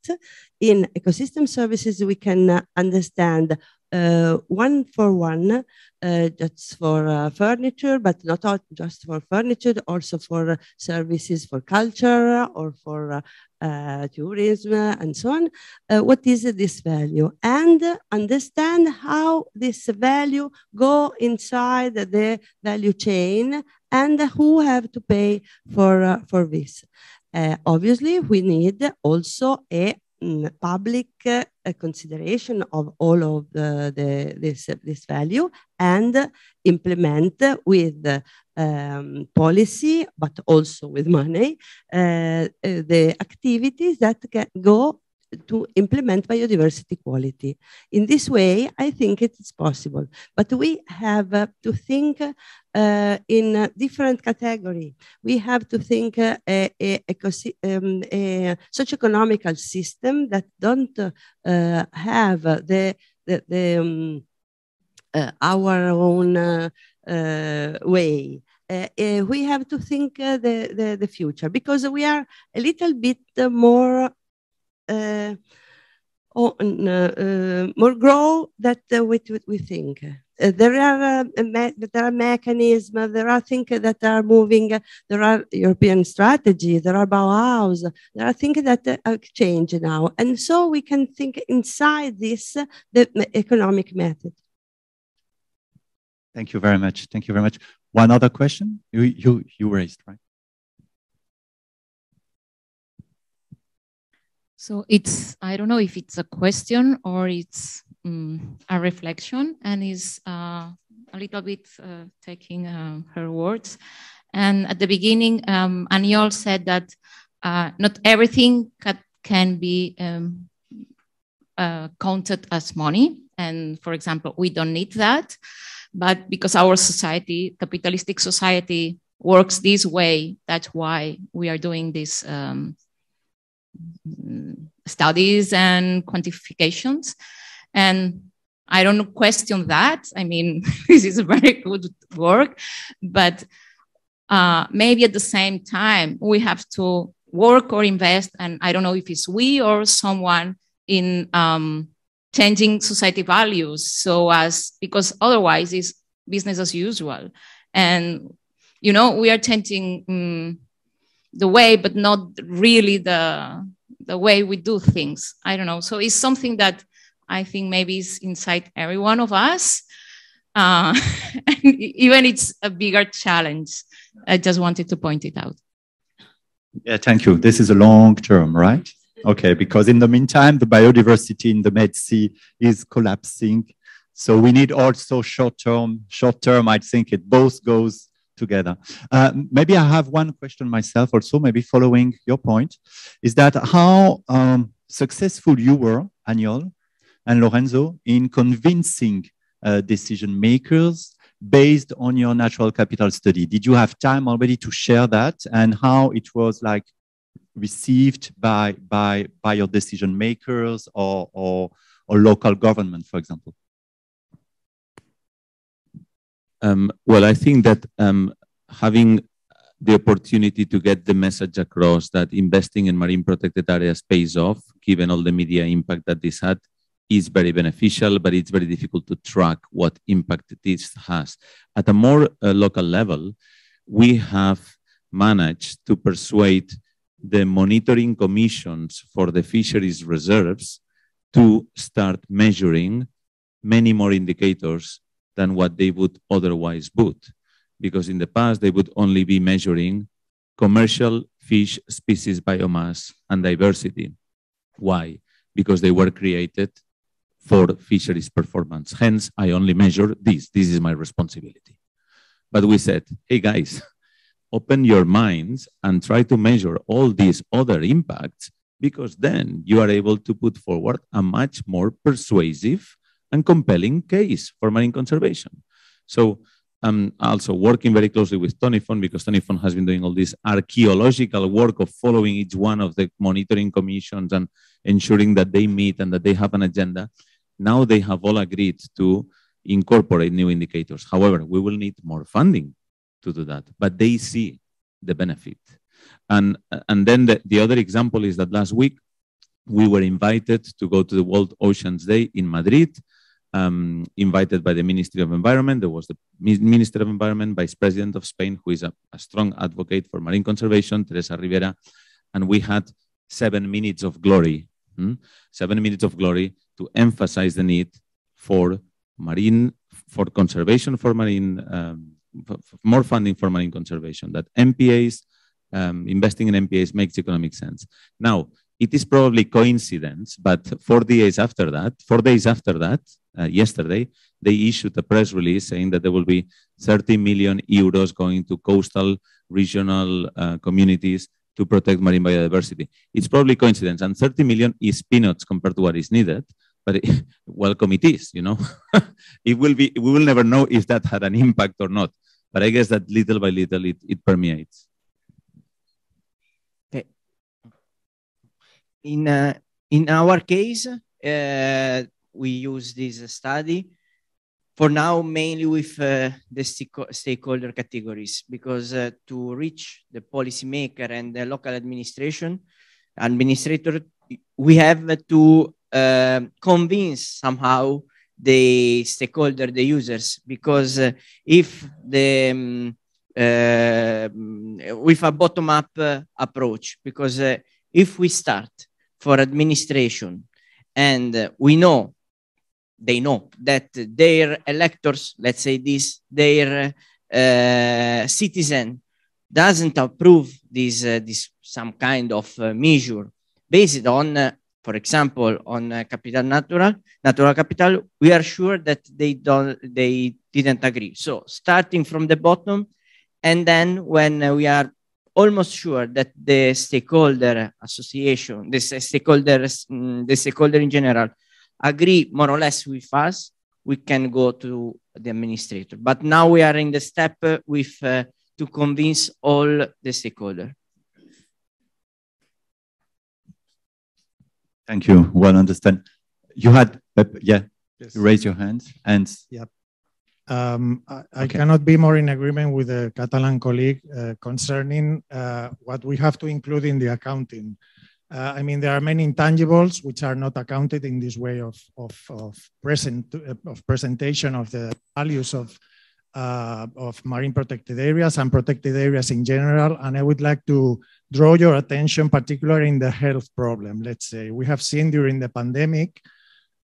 in ecosystem services, we can understand uh, one for one, uh, just for uh, furniture, but not just for furniture, also for services for culture or for uh, tourism and so on. Uh, what is this value? And understand how this value go inside the value chain and who have to pay for, uh, for this. obviously, we need also a Public uh, consideration of all of the, the, this, this value and implement with um, policy, but also with money, uh the activities that can go to implement biodiversity quality. In this way, I think it is possible, but we have uh, to think uh, in a different category. We have to think uh, a, a, um, a socio-economical system that don't uh, have the, the, the um, uh, our own uh, way. Uh, uh, we have to think uh, the, the, the, future because we are a little bit more on uh, uh, more grow that uh, we, think. Uh, there are uh, there are mechanisms, there are things that are moving, there are European strategies, there are Bauhaus, there are things that are changing now. And so we can think inside this, the economic method. Thank you very much. Thank you very much. One other question you, you, you raised, right? So it's, I don't know if it's a question or it's um, a reflection and is uh, a little bit uh, taking uh, her words. And at the beginning, um, Aniol said that uh, not everything can, can be um, uh, counted as money. And for example, we don't need that. But because our society, capitalistic society, works this way, that's why we are doing this um, studies and quantifications. And I don't question that. I mean, this is a very good work, but uh, maybe at the same time, we have to work or invest. And I don't know if it's we or someone in um, changing society values. So as, because otherwise it's business as usual. And, you know, we are changing um, the way, but not really the, the way we do things. I don't know. So it's something that I think maybe is inside every one of us. Uh, even it's a bigger challenge. I just wanted to point it out. Yeah, thank you. This is a long term, right? Okay, because in the meantime, the biodiversity in the Med Sea is collapsing. So we need also short term. Short term, I think it both goes together. Uh, maybe I have one question myself also, maybe following your point, is that how um, successful you were, Aniol and Lorenzo, in convincing uh, decision makers based on your natural capital study. Did you have time already to share that and how it was like received by, by, by your decision makers or, or, or local government, for example? Um, well, I think that um, having the opportunity to get the message across that investing in marine protected areas pays off, given all the media impact that this had, is very beneficial, but it's very difficult to track what impact this has. At a more uh, local level, we have managed to persuade the monitoring commissions for the fisheries reserves to start measuring many more indicators than what they would otherwise would. Because in the past, they would only be measuring commercial fish species biomass and diversity. Why? Because they were created for fisheries performance. Hence, I only measure this. This is my responsibility. But we said, hey guys, open your minds and try to measure all these other impacts because then you are able to put forward a much more persuasive and compelling case for marine conservation. So I'm also working very closely with Tonyfond because Tonyfond has been doing all this archaeological work of following each one of the monitoring commissions and ensuring that they meet and that they have an agenda. Now they have all agreed to incorporate new indicators. However, we will need more funding to do that, but they see the benefit. And, and then the, the other example is that last week we were invited to go to the World Oceans Day in Madrid, um, invited by the Ministry of Environment. There was the Minister of Environment, Vice President of Spain, who is a, a strong advocate for marine conservation, Teresa Ribera. and we had seven minutes of glory, hmm? seven minutes of glory to emphasize the need for marine, for conservation for marine um, more funding for marine conservation, that MPAs, um, investing in MPAs makes economic sense. Now, it is probably coincidence, but four days after that, four days after that, uh, yesterday, they issued a press release saying that there will be 30 million euros going to coastal regional uh, communities to protect marine biodiversity. It's probably coincidence, and 30 million is peanuts compared to what is needed but it, welcome it is, you know. it will be, we will never know if that had an impact or not. But I guess that little by little it, it permeates. In, uh, in our case, uh, we use this study. For now mainly with uh, the stakeholder categories because uh, to reach the policymaker and the local administration administrator we have to uh, convince somehow the stakeholder, the users, because uh, if the um, uh, with a bottom-up approach, because if we start for administration and we know they know that their electors, let's say this, their uh, citizen doesn't approve this, uh, this some kind of uh, measure based on for example, on uh, capital natural, natural capital, we are sure that they don't, they didn't agree. So starting from the bottom, and then when uh, we are almost sure that the stakeholder association, the stakeholders, um, the stakeholder in general, agree more or less with us, we can go to the administrator. But now we are in the step uh, with uh, to convince all the stakeholder. Thank you. Well understand. You had, uh, yeah, yes. raise your hand and. Yep. Um, I, I okay. cannot be more in agreement with the Catalan colleague uh, concerning uh, what we have to include in the accounting. Uh, I mean, there are many intangibles which are not accounted in this way of, of, of, present, uh, of presentation of the values of, uh, of marine protected areas and protected areas in general. And I would like to draw your attention, particularly in the health problem. Let's say we have seen during the pandemic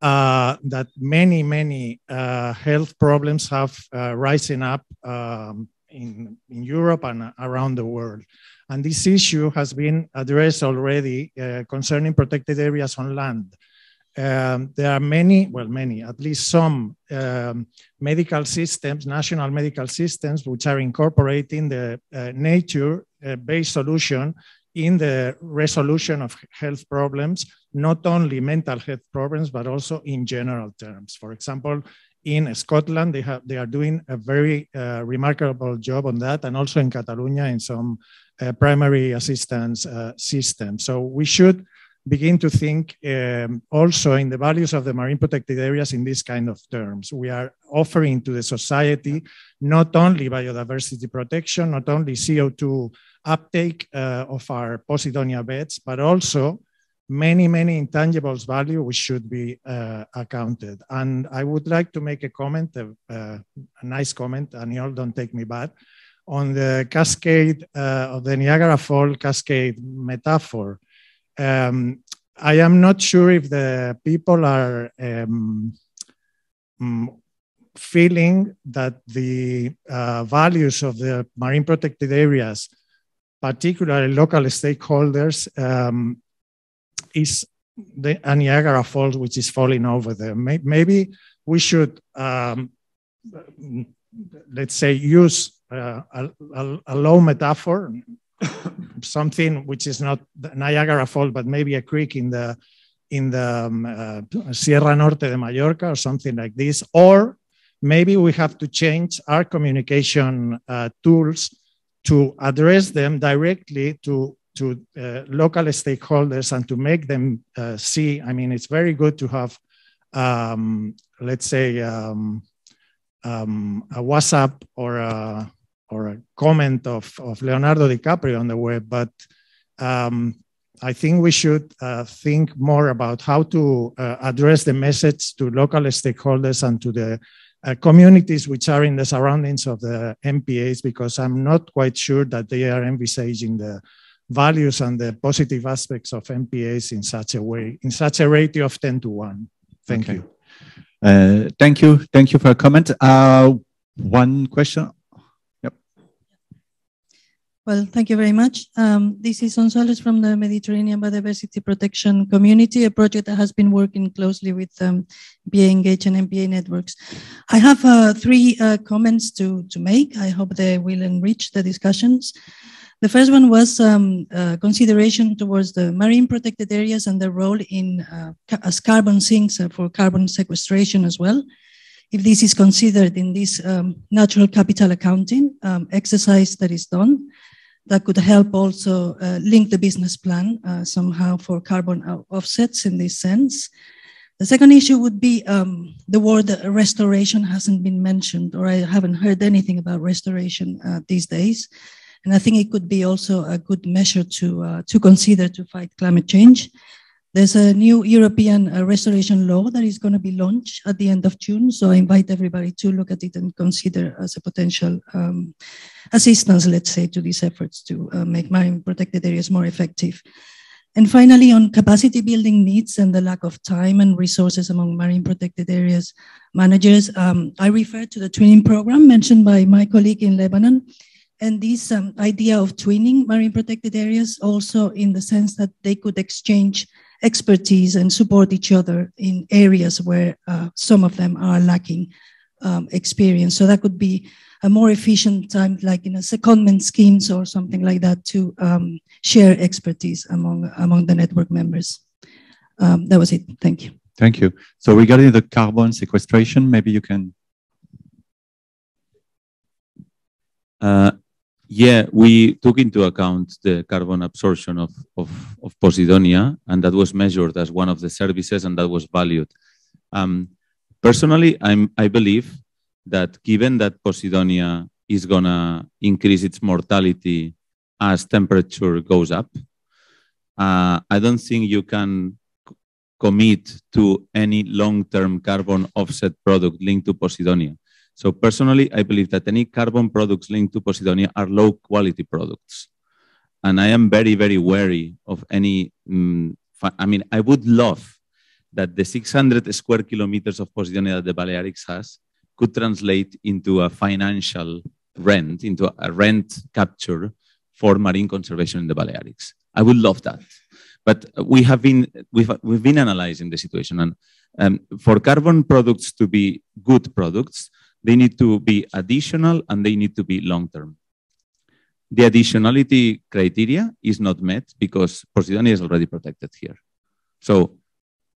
uh, that many, many uh, health problems have uh, rising up um, in, in Europe and around the world. And this issue has been addressed already uh, concerning protected areas on land. Um, there are many, well, many, at least some um, medical systems, national medical systems, which are incorporating the uh, nature based solution in the resolution of health problems, not only mental health problems, but also in general terms. For example, in Scotland, they, have, they are doing a very uh, remarkable job on that, and also in Catalonia in some uh, primary assistance uh, systems. So we should begin to think um, also in the values of the marine protected areas in these kind of terms. We are offering to the society not only biodiversity protection, not only CO2 uptake uh, of our Posidonia beds, but also many, many intangibles value which should be uh, accounted. And I would like to make a comment, uh, a nice comment, and you all don't take me bad, on the cascade uh, of the Niagara Fall cascade metaphor. Um, I am not sure if the people are um, mm, feeling that the uh, values of the marine protected areas, particularly local stakeholders, um, is the Niagara Falls, which is falling over there. Maybe we should, um, let's say, use uh, a, a, a, low metaphor something which is not Niagara Falls, but maybe a creek in the in the um, uh, Sierra Norte de Mallorca or something like this, or maybe we have to change our communication uh, tools to address them directly to to uh, local stakeholders and to make them uh, see. I mean, it's very good to have, um, let's say, um, um, a WhatsApp or a or a comment of, of Leonardo DiCaprio on the web, but um, I think we should uh, think more about how to uh, address the message to local stakeholders and to the uh, communities which are in the surroundings of the MPAs, because I'm not quite sure that they are envisaging the values and the positive aspects of MPAs in such a way, in such a ratio of 10 to 1. Thank okay. you. Uh, thank you. Thank you for a comment. Uh, one question Yep. well, thank you very much. Um, this is Gonzalez from the Mediterranean Biodiversity Protection Community, a project that has been working closely with um, MPA Engage and MPA networks. I have uh, three uh, comments to, to make. I hope they will enrich the discussions. The first one was um, uh, consideration towards the marine protected areas and their role in uh, as carbon sinks uh, for carbon sequestration as well if this is considered in this um, natural capital accounting um, exercise that is done that could help also uh, link the business plan uh, somehow for carbon offsets in this sense. The second issue would be um, the word restoration hasn't been mentioned, or I haven't heard anything about restoration uh, these days. And I think it could be also a good measure to, uh, to consider to fight climate change. There's a new European uh, restoration law that is going to be launched at the end of June. So I invite everybody to look at it and consider as a potential um, assistance, let's say, to these efforts to uh, make marine protected areas more effective. And finally, on capacity building needs and the lack of time and resources among marine protected areas managers, um, I refer to the twinning program mentioned by my colleague in Lebanon. And this um, idea of twinning marine protected areas also in the sense that they could exchange expertise and support each other in areas where uh, some of them are lacking um, experience. So that could be a more efficient time, like in a secondment schemes or something like that, to um, share expertise among among the network members. Um, that was it. Thank you. Thank you. So regarding the carbon sequestration, maybe you can. Uh, yeah, we took into account the carbon absorption of, of, of, Posidonia, and that was measured as one of the services, and that was valued. Um, personally, I'm, I believe that given that Posidonia is going to increase its mortality as temperature goes up, uh, I don't think you can commit to any long-term carbon offset product linked to Posidonia. So personally, I believe that any carbon products linked to Posidonia are low quality products. And I am very, very wary of any, um, I mean, I would love that the 600 square kilometers of Posidonia that the Balearics has could translate into a financial rent, into a rent capture for marine conservation in the Balearics. I would love that. But we have been, we've, we've been analyzing the situation. And um, for carbon products to be good products, they need to be additional and they need to be long term. The additionality criteria is not met because Posidonia is already protected here. So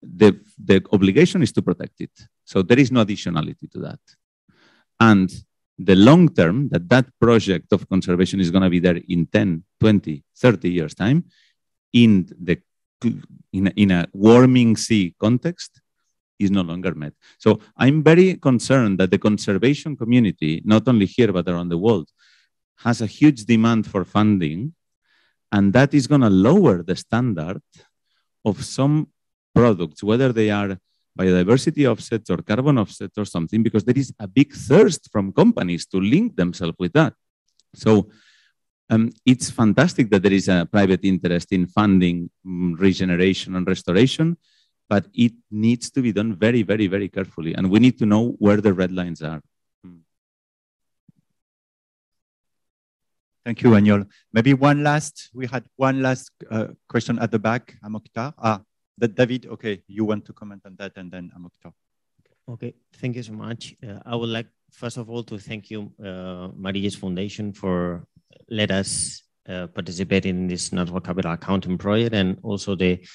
the, the obligation is to protect it. So there is no additionality to that. And the long term, that that project of conservation is going to be there in 10, 20, 30 years' time, in, the, in, a, in a warming sea context, is no longer met. So I'm very concerned that the conservation community, not only here but around the world, has a huge demand for funding, and that is going to lower the standard of some products, whether they are biodiversity offsets or carbon offsets or something, because there is a big thirst from companies to link themselves with that. So um, it's fantastic that there is a private interest in funding um, regeneration and restoration, but it needs to be done very, very, very carefully. And we need to know where the red lines are. Thank you, Aniol. Maybe one last, we had one last uh, question at the back, Amoktar. Ah, that David, okay, you want to comment on that and then Amoktar. Okay, thank you so much. Uh, I would like, first of all, to thank you, uh, Marilles Foundation, for let us uh, participate in this natural capital accounting project and also the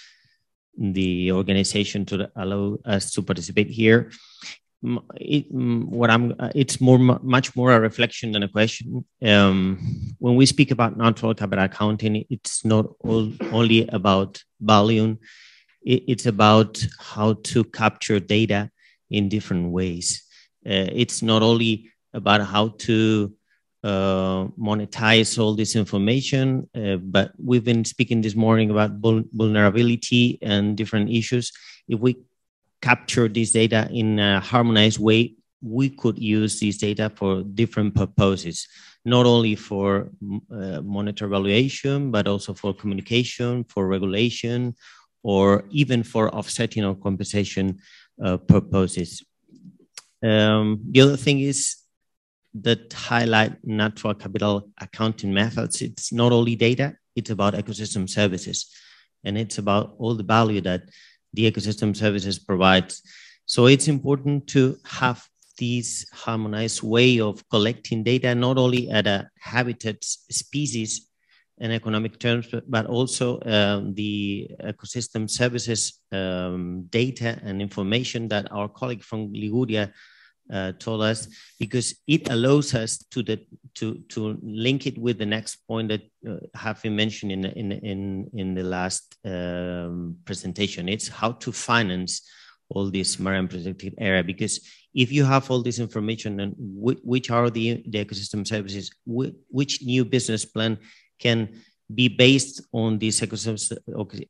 the organization to allow us to participate here. It, what I'm, it's more, much more a reflection than a question. Um, when we speak about natural capital accounting, it's not all, only about volume. It, it's about how to capture data in different ways. Uh, it's not only about how to monetize all this information. Uh, but we've been speaking this morning about vulnerability and different issues. If we capture this data in a harmonized way, we could use this data for different purposes, not only for uh, monetary valuation, but also for communication, for regulation, or even for offsetting or compensation uh, purposes. Um, the other thing is that highlight natural capital accounting methods. It's not only data, it's about ecosystem services. And it's about all the value that the ecosystem services provide. So it's important to have this harmonized way of collecting data, not only at a habitat species and economic terms, but also um, the ecosystem services um, data and information that our colleague from Liguria uh, told us because it allows us to the to to link it with the next point that uh, have been mentioned in in in in the last um, presentation. It's how to finance all this marine protected area because if you have all this information and which are the, the ecosystem services which new business plan can be based on this ecosystem,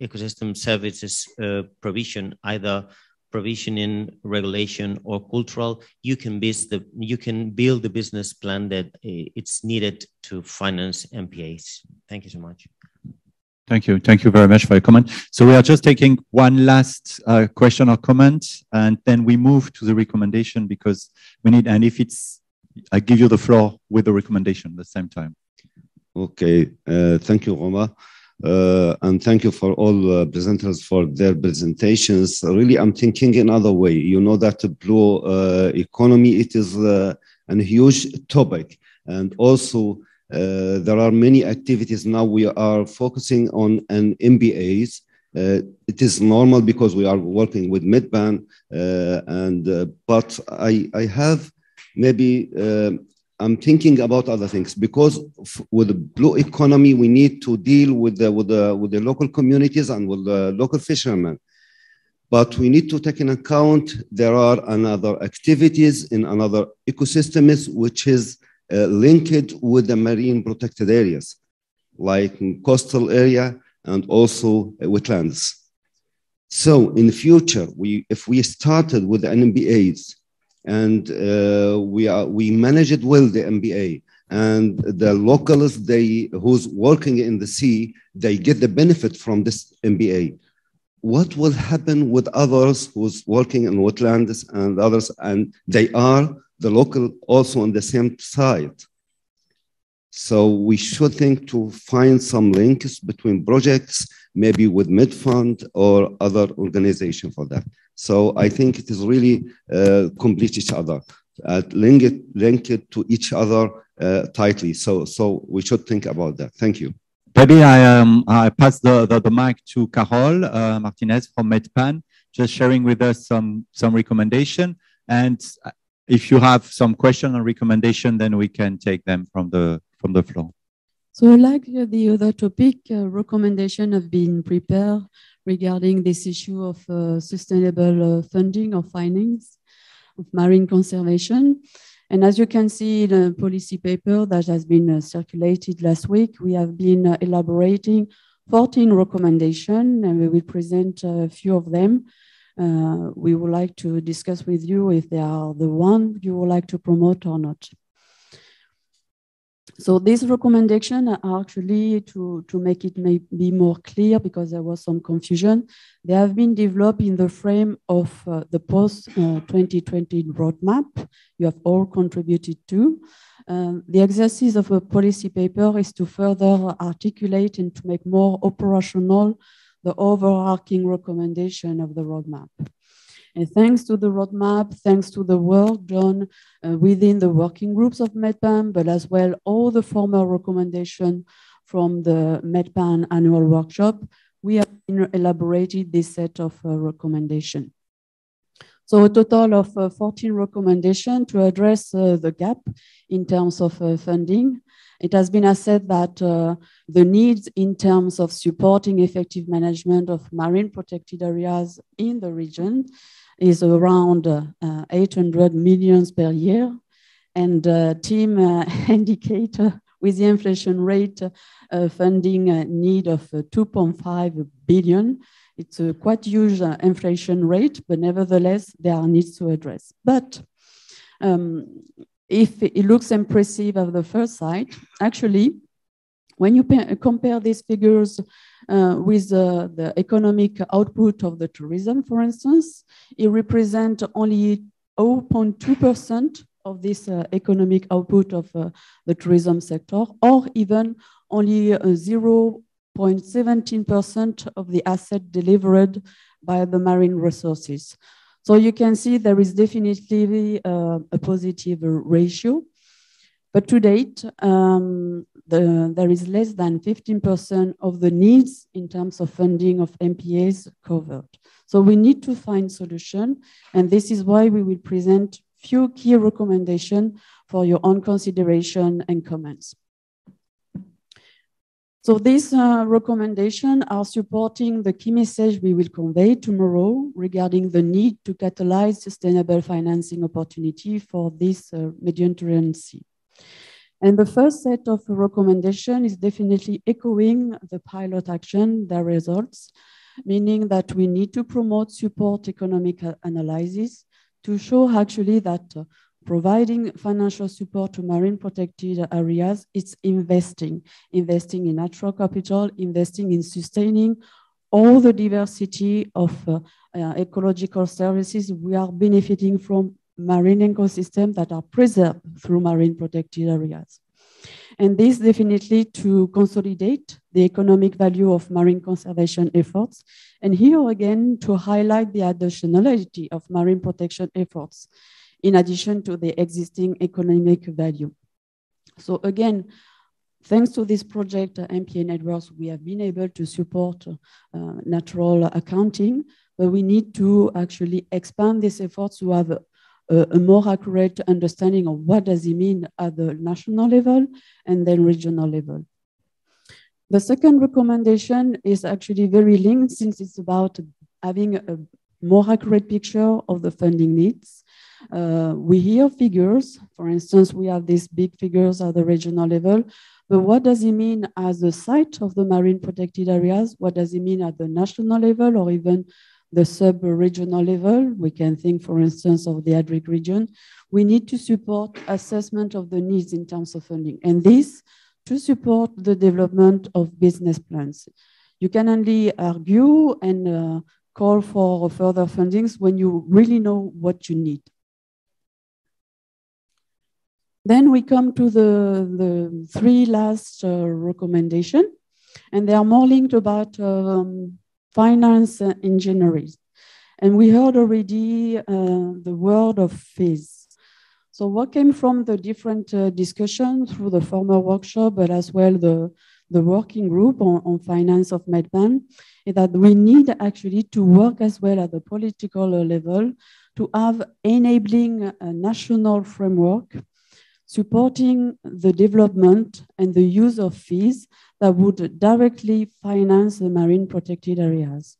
ecosystem services uh, provision, either provisioning, regulation, or cultural, you can, the, you can build the business plan that uh, it's needed to finance MPAs. Thank you so much. Thank you. Thank you very much for your comment. So we are just taking one last uh, question or comment, and then we move to the recommendation because we need, and if it's, I give you the floor with the recommendation at the same time. Okay. Uh, thank you, Romain. Uh, and thank you for all uh, presenters for their presentations. Really, I'm thinking another way. You know that the blue uh, economy, it is uh, a huge topic. And also, uh, there are many activities now we are focusing on an MPAs. It is normal because we are working with MedPAN, and but I, I have maybe I'm thinking about other things because with the blue economy, we need to deal with the, with the, with the local communities and with the local fishermen. But we need to take in account there are another activities in another ecosystems which is uh, linked with the marine protected areas, like coastal area and also uh, wetlands. So in the future, we, if we started with the NMBAs and uh, we are we manage it well the MPA and the locals they who's working in the sea they get the benefit from this MPA. What will happen with others who's working in wetlands and others and they are the local also on the same side? So we should think to find some links between projects, maybe with MedFund or other organization for that. So I think it is really uh, complete each other, uh, link, it, link it to each other uh, tightly. So, so we should think about that. Thank you. Maybe I, um, I pass the, the, the mic to Carol uh, Martinez from MedPAN, just sharing with us some, some recommendation. And if you have some question or recommendation, then we can take them from the, from the floor. So like the other topic, uh, recommendation have been prepared regarding this issue of uh, sustainable uh, funding or finance of marine conservation. And as you can see in a policy paper that has been uh, circulated last week, we have been uh, elaborating 14 recommendations, and we will present a few of them. Uh, we would like to discuss with you if they are the one you would like to promote or not. So these recommendations are actually to, to make it may be more clear because there was some confusion. They have been developed in the frame of uh, the post-2020 uh, roadmap you have all contributed to. Um, the exercise of a policy paper is to further articulate and to make more operational the overarching recommendation of the roadmap. And thanks to the roadmap, thanks to the work done uh, within the working groups of MedPAN, but as well all the formal recommendation from the MedPAN annual workshop, we have elaborated this set of uh, recommendation. So a total of uh, 14 recommendations to address uh, the gap in terms of uh, funding. It has been said that uh, the needs in terms of supporting effective management of marine protected areas in the region is around uh, 800 millions per year. And uh, team uh, indicate with the inflation rate funding need of 2.5 billion. It's a quite huge inflation rate, but nevertheless, there are needs to address. But um, if it looks impressive at the first sight, actually, when you compare these figures uh, with uh, the economic output of the tourism, for instance, it represents only 0.2% of this uh, economic output of uh, the tourism sector, or even only 0.17% uh, of the asset delivered by the marine resources. So you can see there is definitely uh, a positive ratio. But to date, um, the, there is less than 15% of the needs in terms of funding of MPAs covered. So we need to find solution. And this is why we will present few key recommendations for your own consideration and comments. So these uh, recommendations are supporting the key message we will convey tomorrow regarding the need to catalyze sustainable financing opportunity for this uh, Mediterranean Sea. And the first set of recommendation is definitely echoing the pilot action, the results, meaning that we need to promote support economic analysis to show actually that uh, providing financial support to marine protected areas, it's investing, investing in natural capital, investing in sustaining all the diversity of uh, uh, ecological services we are benefiting from marine ecosystems that are preserved through marine protected areas. And this definitely to consolidate the economic value of marine conservation efforts. And here again, to highlight the additionality of marine protection efforts, in addition to the existing economic value. So again, thanks to this project, MPA Networks, we have been able to support uh, natural accounting, but we need to actually expand these efforts to have a, a, more accurate understanding of what does it mean at the national level and then regional level. The second recommendation is actually very linked since it's about having a more accurate picture of the funding needs. Uh, we hear figures, for instance, we have these big figures at the regional level, but what does it mean as the site of the marine protected areas? What does it mean at the national level or even the sub-regional level? We can think, for instance, of the Adric region. We need to support assessment of the needs in terms of funding. And this to support the development of business plans. You can only argue and uh, call for further fundings when you really know what you need. Then we come to the, the three last uh, recommendation, and they are more linked about um, finance and engineering. And we heard already uh, the word of fees. So what came from the different uh, discussion through the former workshop, but as well the, the working group on, on finance of MedPAN, is that we need actually to work as well at the political level to have enabling a national framework supporting the development and the use of fees that would directly finance the marine protected areas.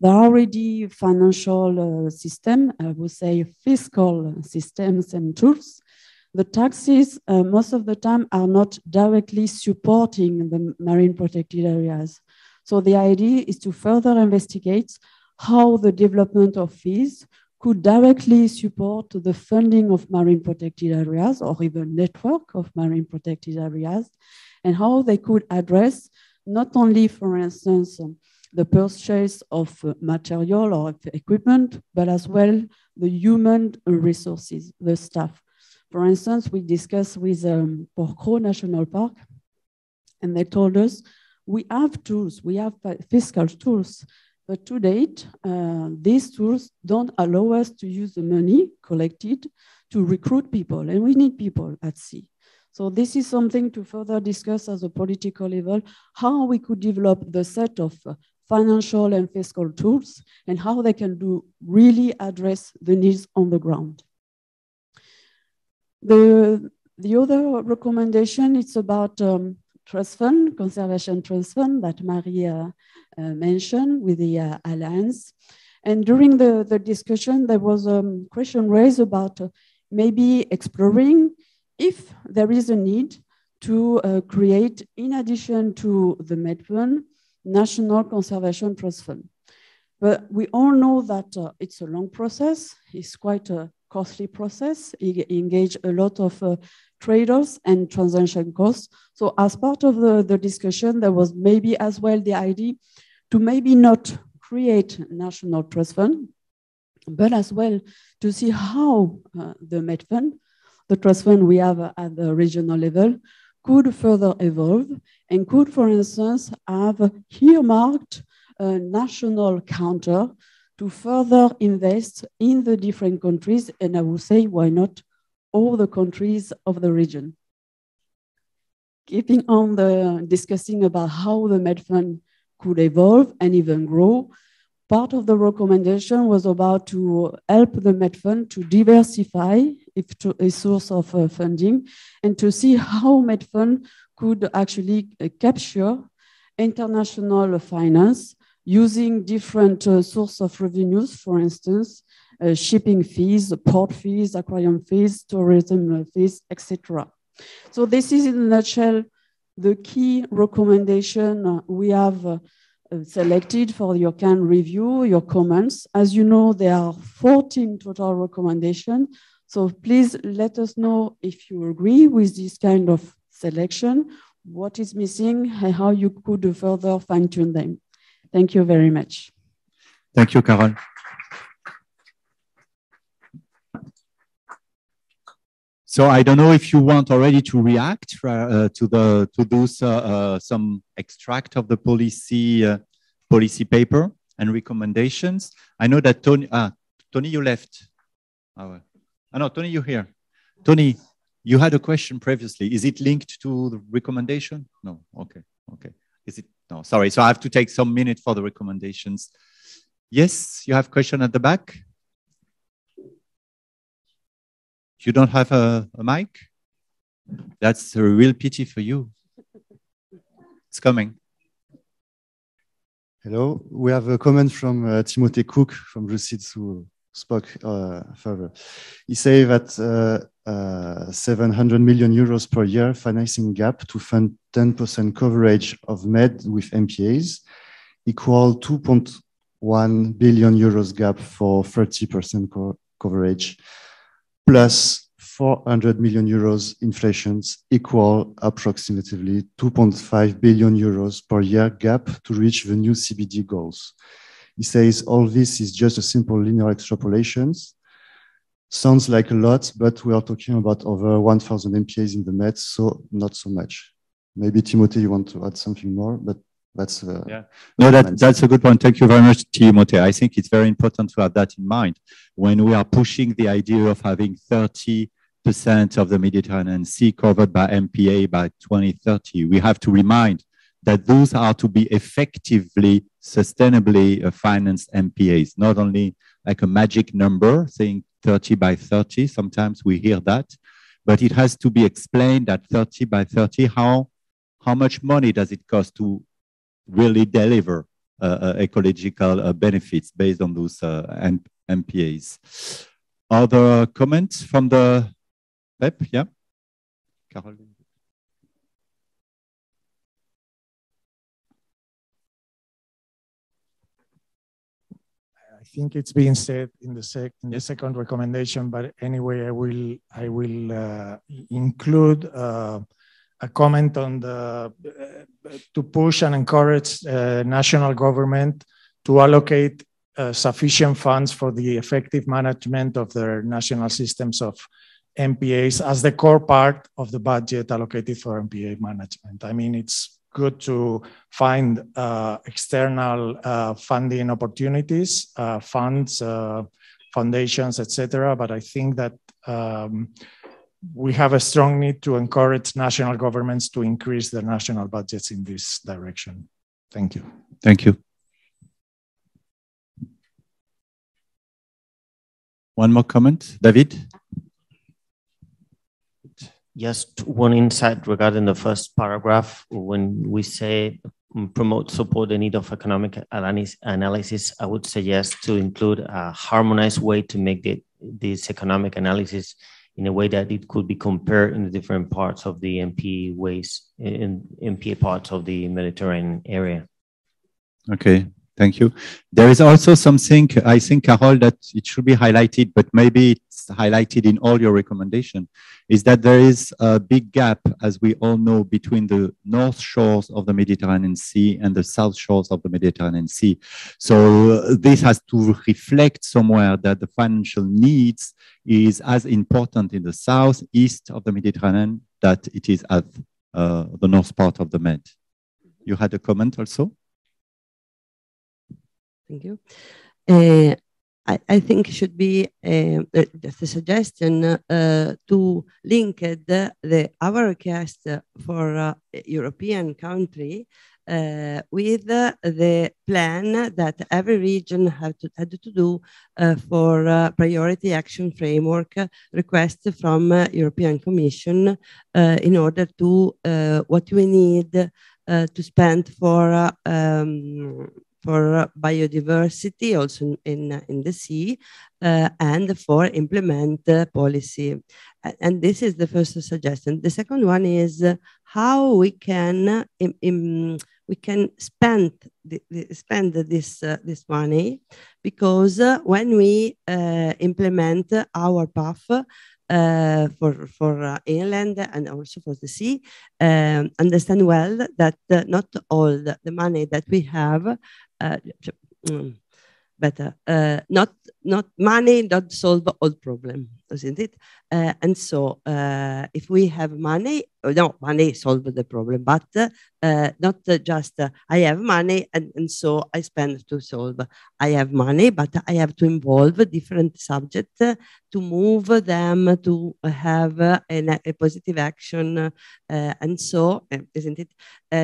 There are already financial uh, system, I would say fiscal systems and tools. The taxes, uh, most of the time, are not directly supporting the marine protected areas. So the idea is to further investigate how the development of fees could directly support the funding of marine protected areas or even network of marine protected areas and how they could address not only, for instance, the purchase of uh, material or equipment, but as well the human resources, the staff. For instance, we discussed with um, National Park, and they told us we have tools, we have fiscal tools but to date, uh, these tools don't allow us to use the money collected to recruit people, and we need people at sea. So this is something to further discuss as a political level, how we could develop the set of uh, financial and fiscal tools and how they can do really address the needs on the ground. The, the other recommendation, it's about um, trust fund, conservation trust fund that Maria uh, mentioned with the uh, alliance. And during the, the discussion, there was a question raised about uh, maybe exploring if there is a need to uh, create, in addition to the MedFund, National Conservation Trust Fund. But we all know that uh, it's a long process. It's quite a costly process. It engage a lot of uh, traders and transaction costs. So as part of the, the discussion, there was maybe as well the idea to maybe not create national trust fund, but as well to see how uh, the MedFund, the trust fund we have at the regional level, could further evolve and could, for instance, have earmarked a national counter to further invest in the different countries, and I would say, why not all the countries of the region. Keeping on the discussing about how the MedFund could evolve and even grow, part of the recommendation was about to help the MedFund to diversify a source of uh, funding and to see how MedFund could actually uh, capture international finance using different uh, source of revenues, for instance, shipping fees, port fees, aquarium fees, tourism fees, etc. So this is in a nutshell the key recommendation we have uh, selected for your can review, your comments. As you know, there are 14 total recommendations. So please let us know if you agree with this kind of selection, what is missing, and how you could further fine tune them. Thank you very much. Thank you, Carol. So I don't know if you want already to react uh, to the to those uh, uh, some extract of the policy uh, policy paper and recommendations. I know that Tony, ah, Tony, you left. Oh, oh no, Tony, you're here. Tony, you had a question previously. Is it linked to the recommendation? No. Okay. Okay. Is it? No. Sorry. So I have to take some minute for the recommendations. Yes, you have question at the back. You don't have a, a mic? That's a real pity for you. It's coming. Hello. We have a comment from uh, Timothée Cook from Justice who spoke uh, further. He said that uh, uh, 700 million euros per year financing gap to fund 10% coverage of MED with MPAs equal 2.1 billion euros gap for 30% co coverage plus 400 million euros inflations equal approximately 2.5 billion euros per year gap to reach the new CBD goals. He says all this is just a simple linear extrapolations. Sounds like a lot, but we are talking about over 1,000 MPAs in the Med, so not so much. Maybe Timothée, you want to add something more, but that's uh, yeah. No, that, that's a good point. Thank you very much, Timothée. I think it's very important to have that in mind when we are pushing the idea of having 30 percent of the Mediterranean Sea covered by MPA by 2030. We have to remind that those are to be effectively, sustainably uh, financed MPAs, not only like a magic number, saying 30 by 30. Sometimes we hear that, but it has to be explained that 30 by 30, how, how much money does it cost to really deliver uh, uh, ecological uh, benefits based on those MPAs. Other comments from the web? Yeah, Carol. I think it's being said in the, sec in the second recommendation, but anyway, I will I will uh, include uh, a comment on the uh, to push and encourage uh, national government to allocate uh, sufficient funds for the effective management of their national systems of MPAs as the core part of the budget allocated for MPA management. I mean, it's good to find uh, external uh, funding opportunities, uh, funds, foundations, etc. But I think that um, we have a strong need to encourage national governments to increase their national budgets in this direction. Thank you. Thank you. One more comment, David? Just one insight regarding the first paragraph. When we say promote, support the need of economic analysis, I would suggest to include a harmonized way to make the, this economic analysis in a way that it could be compared in the different parts of the MP ways in MPA parts of the Mediterranean area. Okay, thank you. There is also something I think, Carol, that it should be highlighted, but maybe it's highlighted in all your recommendation, is that there is a big gap, as we all know, between the north shores of the Mediterranean Sea and the south shores of the Mediterranean Sea. So uh, this has to reflect somewhere that the financial needs is as important in the south east of the Mediterranean that it is at uh, the north part of the Med. You had a comment also? Thank you. Uh, I, I, think it should be just a suggestion uh, to link the, the, our request for uh, European country uh, with uh, the plan that every region had to, had to do uh, for priority action framework request from European Commission in order to what we need to spend for um, for biodiversity also in, in the sea uh, and for implement policy. And this is the first suggestion. The second one is how we can we can spend the, spend this uh, this money because uh, when we uh, implement our PAF uh, for for uh, inland and also for the sea, um, understand well that uh, not all the, the, money that we have. Mm, better. Uh, not not money not solve all problem, isn't it? Uh, and so uh, if we have money, no, money solve the problem, but uh, not just uh, I have money and, and so I spend to solve. I have money, but I have to involve different subjects to move them to have an, a positive action. Uh, and so, isn't it?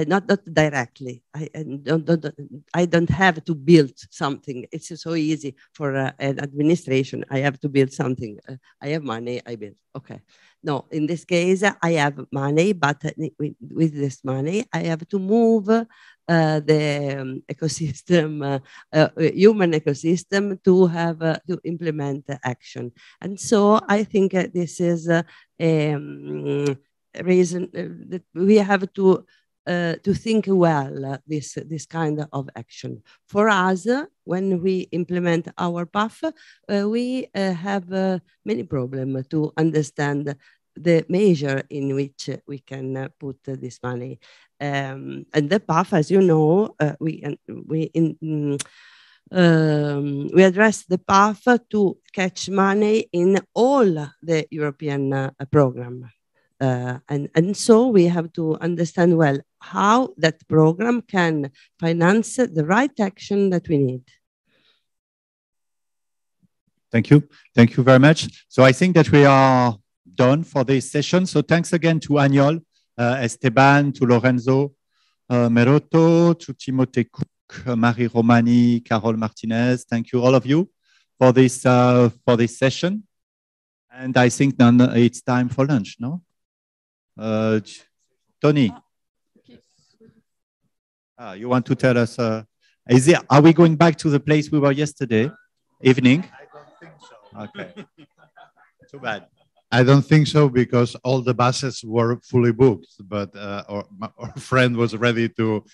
not, not directly. I, I, don't, don't, I don't have to build something. It's so easy for an administration. I have to build something. I have money, I build. Okay. No, in this case, I have money, but with, this money, I have to move uh, the um, ecosystem, uh, uh, human ecosystem, to have uh, to implement action. And so I think uh, this is a um, reason uh, that we have to uh, to think well uh, this, this kind of action. For us, uh, when we implement our path, uh, we uh, have uh, many problems to understand the measure in which we can put this money. Um, and the path, as you know, we, we, in, um, we address the path to catch money in all the European program. Uh, and, and so we have to understand well how that program can finance the right action that we need. Thank you. Thank you very much. So I think that we are done for this session. So thanks again to Aniol, uh, Esteban, to Lorenzo uh, Merotto, to Timothée Cook, uh, Marie Romani, Carol Martinez. Thank you all of you for this uh, for this session. And I think now it's time for lunch, no? Uh, Tony. Ah, you want to tell us? Uh, is it? Are we going back to the place we were yesterday evening? I don't think so. Okay. Too bad. I don't think so because all the buses were fully booked, but uh, our, our friend was ready to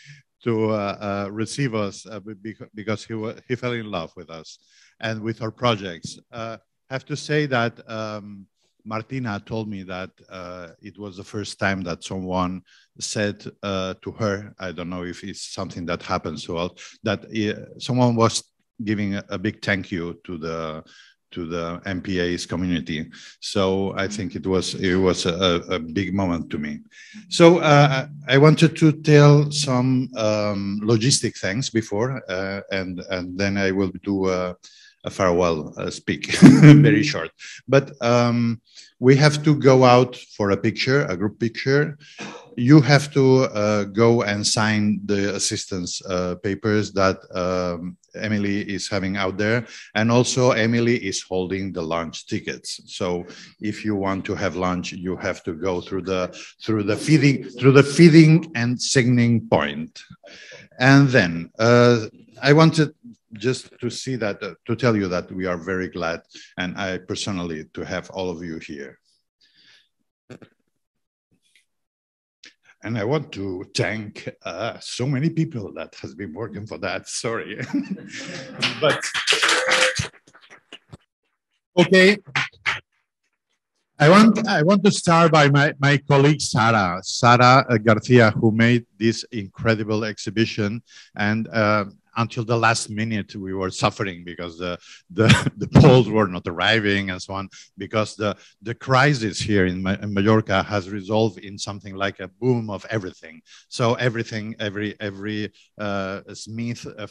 to uh, uh, receive us uh, because he he fell in love with us and with our projects. Uh, have to say that um, Martina told me that uh, it was the first time that someone said uh, to her, I don't know if it's something that happens to all, that uh, someone was giving a, a, big thank you to the to the MPA's community. So I think it was it was a, a big moment to me. So uh, I wanted to tell some um, logistic things before, uh, and and then I will do a, farewell uh, speak, very short. But um, we have to go out for a picture, a group picture. You have to uh, go and sign the assistance uh, papers that um, Emily is having out there. And also Emily is holding the lunch tickets. So if you want to have lunch, you have to go through the, through the feeding, through the feeding and signing point. And then uh, I wanted just to see that, uh, to tell you that we are very glad, and I personally, to have all of you here. And I want to thank uh, so many people that has been working for that. Sorry, but okay. I want I want to start by my, my colleague Sara Sara Garcia, who made this incredible exhibition, and uh, until the last minute we were suffering because the, the, the poles were not arriving and so on because the, the crisis here in, in Mallorca has resolved in something like a boom of everything. So everything every every uh, smith uh,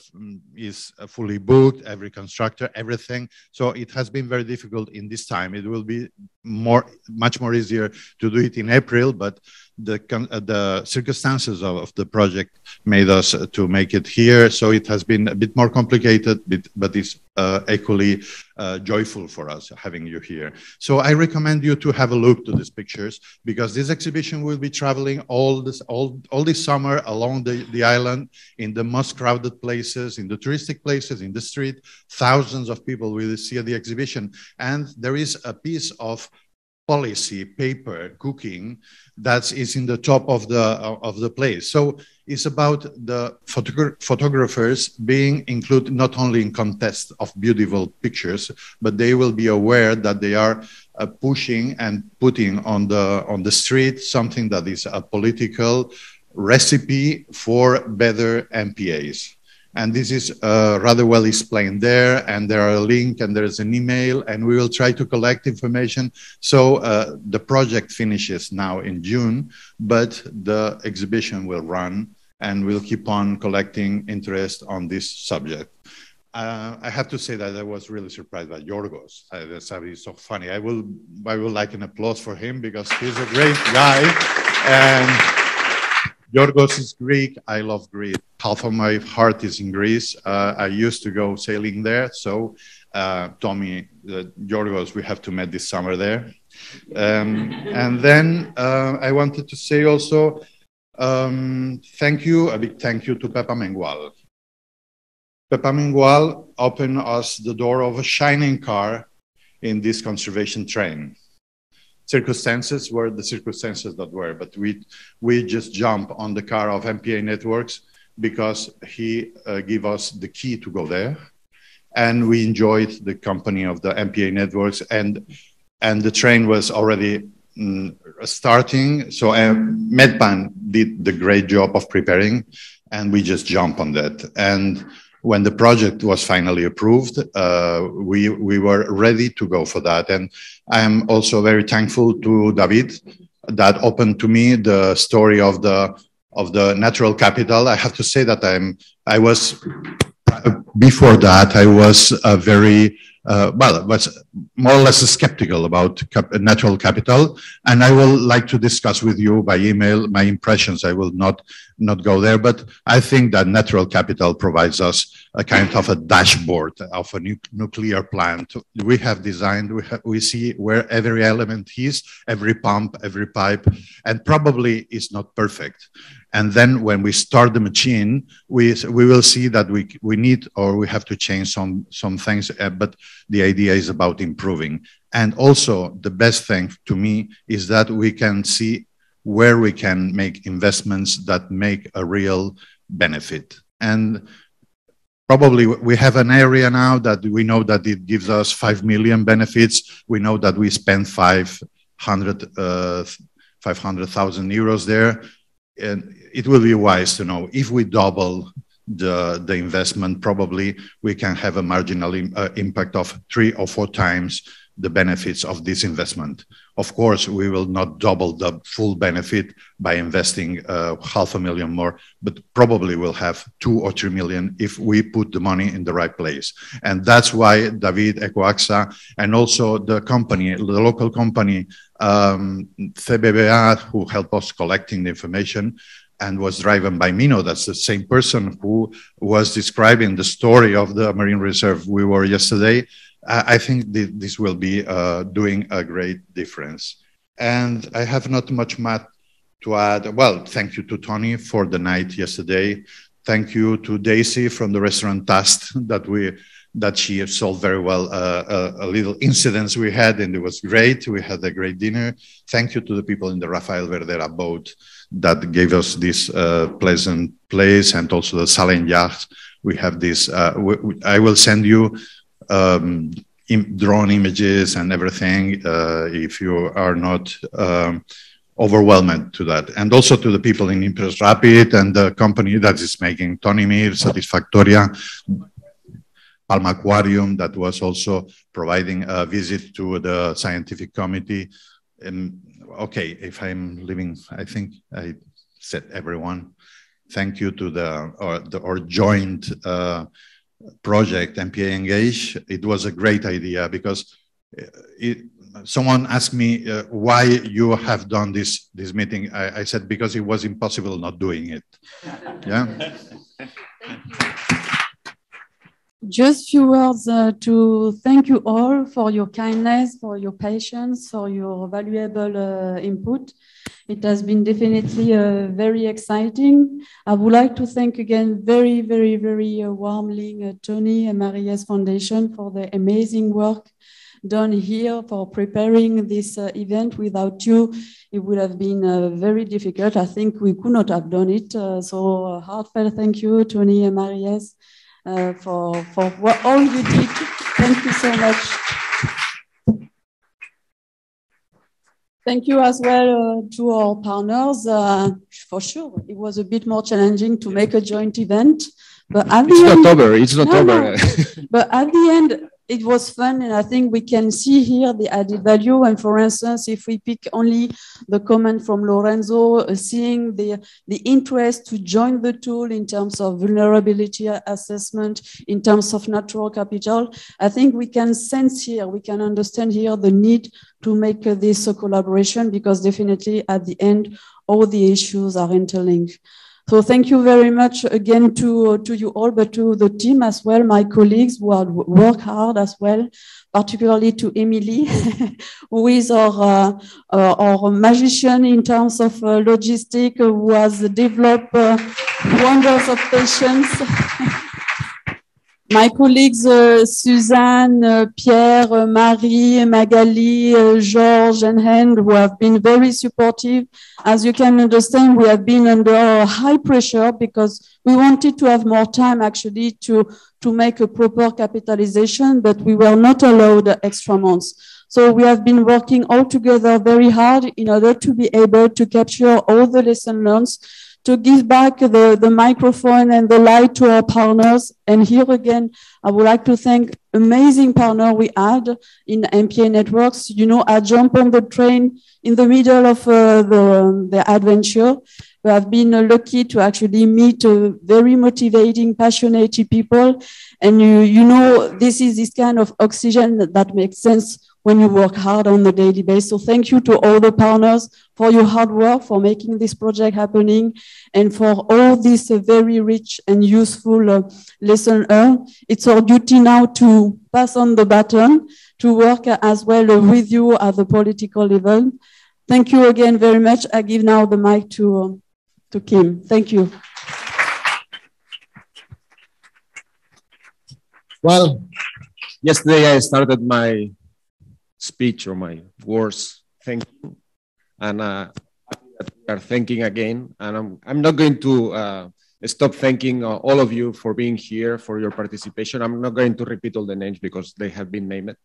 is fully booked every constructor everything. So it has been very difficult in this time. It will be more much more easier to do it in April but the uh, the circumstances of, of, the project made us uh, to make it here. So it has been a bit more complicated, but, it's uh, equally uh, joyful for us having you here. So I recommend you to have a look to these pictures because this exhibition will be traveling all this all, all this summer along the, the island in the most crowded places, in the touristic places, in the street. Thousands of people will see the exhibition. And there is a piece of policy paper cooking that is in the top of the of the place. So it's about the photogra photographers being included not only in contests of beautiful pictures but they will be aware that they are uh, pushing and putting on the on the street something that is a political recipe for better mpas and this is uh, rather well explained there. And there are a link and there's an email, and we will try to collect information. So uh, the project finishes now in June, but the exhibition will run and we'll keep on collecting interest on this subject. Uh, I have to say that I was really surprised by Yorgos. Uh, that's so funny. I will, I will like an applause for him because he's a great guy. And Yorgos is Greek. I love Greece. Half of my heart is in Greece. Uh, I used to go sailing there. So, uh, Tommy, uh, Yorgos, we have to meet this summer there. Um, and then uh, I wanted to say also um, thank you, a big thank you to Pepa Mengual. Pepa Mengual opened us the door of a shining car in this conservation train circumstances were the circumstances that were, but we, we just jump on the car of MPA Networks because he uh, gave us the key to go there. And we enjoyed the company of the MPA Networks and, and the train was already mm, starting. So uh, Medpan did the great job of preparing and we just jump on that. And when the project was finally approved, uh, we, we were ready to go for that. And I'm also very thankful to David that opened to me the story of the of the natural capital. I have to say that I'm I was before that I was a very uh, well, was more or less skeptical about cap natural capital. And I will like to discuss with you by email my impressions. I will not, not go there, but I think that natural capital provides us a kind of a dashboard of a nu nuclear plant. We have designed, we, we see where every element is, every pump, every pipe, and probably is not perfect. And then when we start the machine, we, we will see that we, we need or we have to change some, some things, uh, but the idea is about improving. And also the best thing to me is that we can see where we can make investments that make a real benefit. And probably we have an area now that we know that it gives us 5 million benefits. We know that we spend 500, uh, 500,000 euros there. And it will be wise to know if we double the, the investment, probably we can have a marginal Im, uh, impact of three or four times the benefits of this investment. Of course, we will not double the full benefit by investing uh, half a million more, but probably we'll have two or three million if we put the money in the right place. And that's why David Ecoaxa and also the company, the local company, um, CBBA, who helped us collecting the information, and was driven by Mino. That's the same person who was describing the story of the Marine Reserve we were yesterday. I think this will be uh, doing a great difference. And I have not much more to add. Well, thank you to Tony for the night yesterday. Thank you to Daisy from the restaurant Tast that we that she solved very well uh, a, a, little incidents we had, and it was great. We had a great dinner. Thank you to the people in the Rafael Verdera boat that gave us this uh, pleasant place and also the Salem yacht. We have this, uh, I will send you um, drone images and everything uh, if you are not um, overwhelmed to that. And also to the people in Impress Rapid and the company that is making Tony Mir, Satisfactoria, Palma Aquarium that was also providing a visit to the scientific committee. And okay, if I'm leaving, I think I said everyone. Thank you to the or the or joint uh, project MPA Engage. It was a great idea because it, someone asked me uh, why you have done this this meeting. I, I, said because it was impossible not doing it. Yeah. Just few words uh, to thank you all for your kindness, for your patience, for your valuable uh, input. It has been definitely uh, very exciting. I would like to thank again very, very, very uh, warmly uh, Tony and Marilles Foundation for the amazing work done here for preparing this uh, event. Without you, it would have been very difficult. I think we could not have done it. so heartfelt thank you, Tony and Marilles uh, for, for what, all you did. Thank you so much. Thank you as well uh, to our partners. Uh, for sure, it was a bit more challenging to make a joint event. But at it's the not end, over. It's not No, over. no. but at the end, it was fun, and I think we can see here the added value. And for instance, if we pick only the comment from Lorenzo, uh, seeing the the interest to join the tool in terms of vulnerability assessment, in terms of natural capital, I think we can sense here, we can understand here the need to make uh, this a collaboration because definitely at the end, all the issues are interlinked. So thank you very much again to, to you all, but to the team as well, my colleagues who have worked hard as well, particularly to Emily, who is our, uh, uh, our magician in terms of uh, logistic, who has developed uh, wonders of patience. My colleagues uh, Suzanne, uh, Pierre, uh, Marie, Magali, uh, Georges, and Hen, who have been very supportive. As you can understand, we have been under high pressure because we wanted to have more time actually to, to make a proper capitalization, but we were not allowed extra months. So we have been working all together very hard in order to be able to capture all the lesson learned to give back the, the microphone and the light to our partners. And here again, I would like to thank amazing partner we had in MPA networks. You know, I jump on the train in the middle of uh, the, the adventure. We have been uh, lucky to actually meet uh, very motivating, passionate people. And you, you know, this is this kind of oxygen that makes sense when you work hard on a daily basis. So thank you to all the partners for your hard work, for making this project happening, and for all this uh, very rich and useful uh, lesson. It's our duty now to pass on the baton, to work as well uh, with you at the political level. Thank you again very much. I give now the mic to, uh, to Kim. Thank you. Well, yesterday I started my speech or my words. Thank you. And uh, we are thanking again. And I'm, I'm not going to uh, stop thanking uh, all of you for being here, for your participation. I'm not going to repeat all the names because they have been named.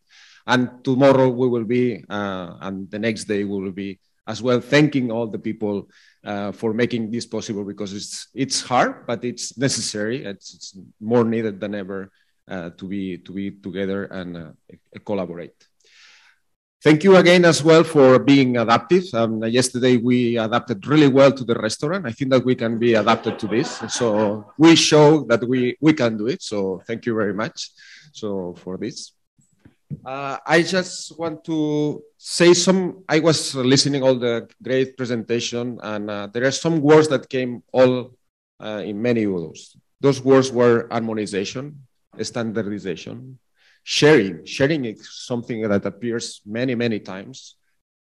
And tomorrow we will be, uh, and the next day we will be as well thanking all the people uh, for making this possible because it's, it's hard, but it's necessary. It's, it's more needed than ever uh, to, be, to be together and collaborate. Thank you again as well for being adaptive. Um, yesterday we adapted really well to the restaurant. I think that we can be adapted to this. So we show that we, we can do it. So thank you very much so for this. Uh, I just want to say some, I was listening all the great presentation and uh, there are some words that came all uh, in many of those. Those words were harmonization, standardization, sharing. Sharing is something that appears many, many times.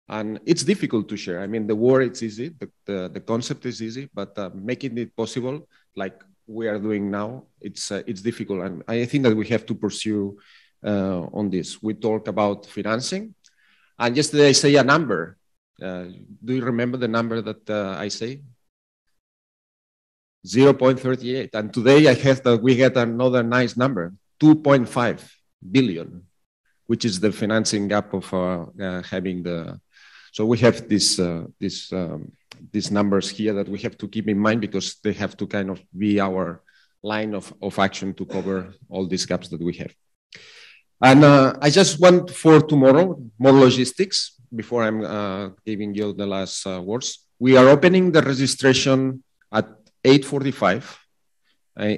And it's difficult to share. I mean, the word it's easy, the, the, the concept is easy, but uh, making it possible, like we are doing now, it's uh, it's difficult. And I think that we have to pursue uh, on this. We talk about financing, and yesterday I say a number. Uh, do you remember the number that uh, I say? 0.38. And today I have that we get another nice number, 2.5 billion, which is the financing gap of uh, uh, having the. So we have this uh, this um, these numbers here that we have to keep in mind because they have to kind of be our line of, of action to cover all these gaps that we have. And uh, I just want for tomorrow more logistics before I'm uh, giving you the last uh, words. We are opening the registration at 8:45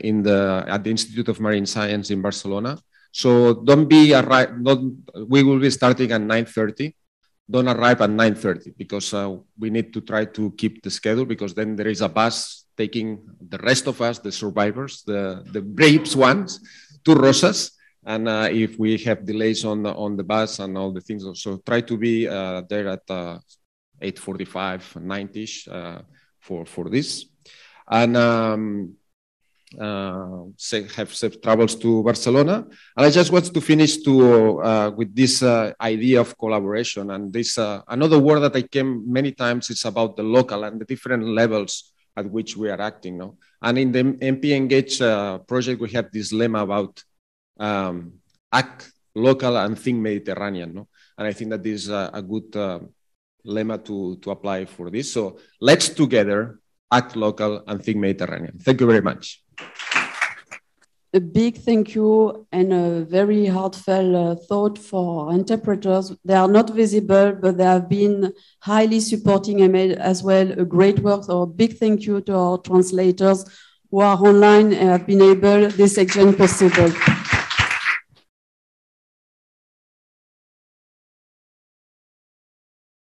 in the at the Institute of Marine Science in Barcelona. So don't be arrive. Don't, we will be starting at 9:30. Don't arrive at 9:30 because uh, we need to try to keep the schedule because then there is a bus taking the rest of us, the survivors, the the brave ones, to rosas. And uh, if we have delays on the, on the bus and all the things, so try to be uh, there at 8:45, 90ish for for this. And um, uh, have travels to Barcelona. And I just want to finish to uh, with this uh, idea of collaboration and this uh, another word that I came many times is about the local and the different levels at which we are acting. No? And in the MP Engage uh, project, we have this lemma about um, act local and think Mediterranean. No? And I think that is a, a good uh, lemma to, to apply for this. So let's together act local and think Mediterranean. Thank you very much a big thank you and a very heartfelt uh, thought for interpreters. They are not visible, but they have been highly supporting made as well a great work. So a big thank you to our translators who are online and have been able this exchange possible.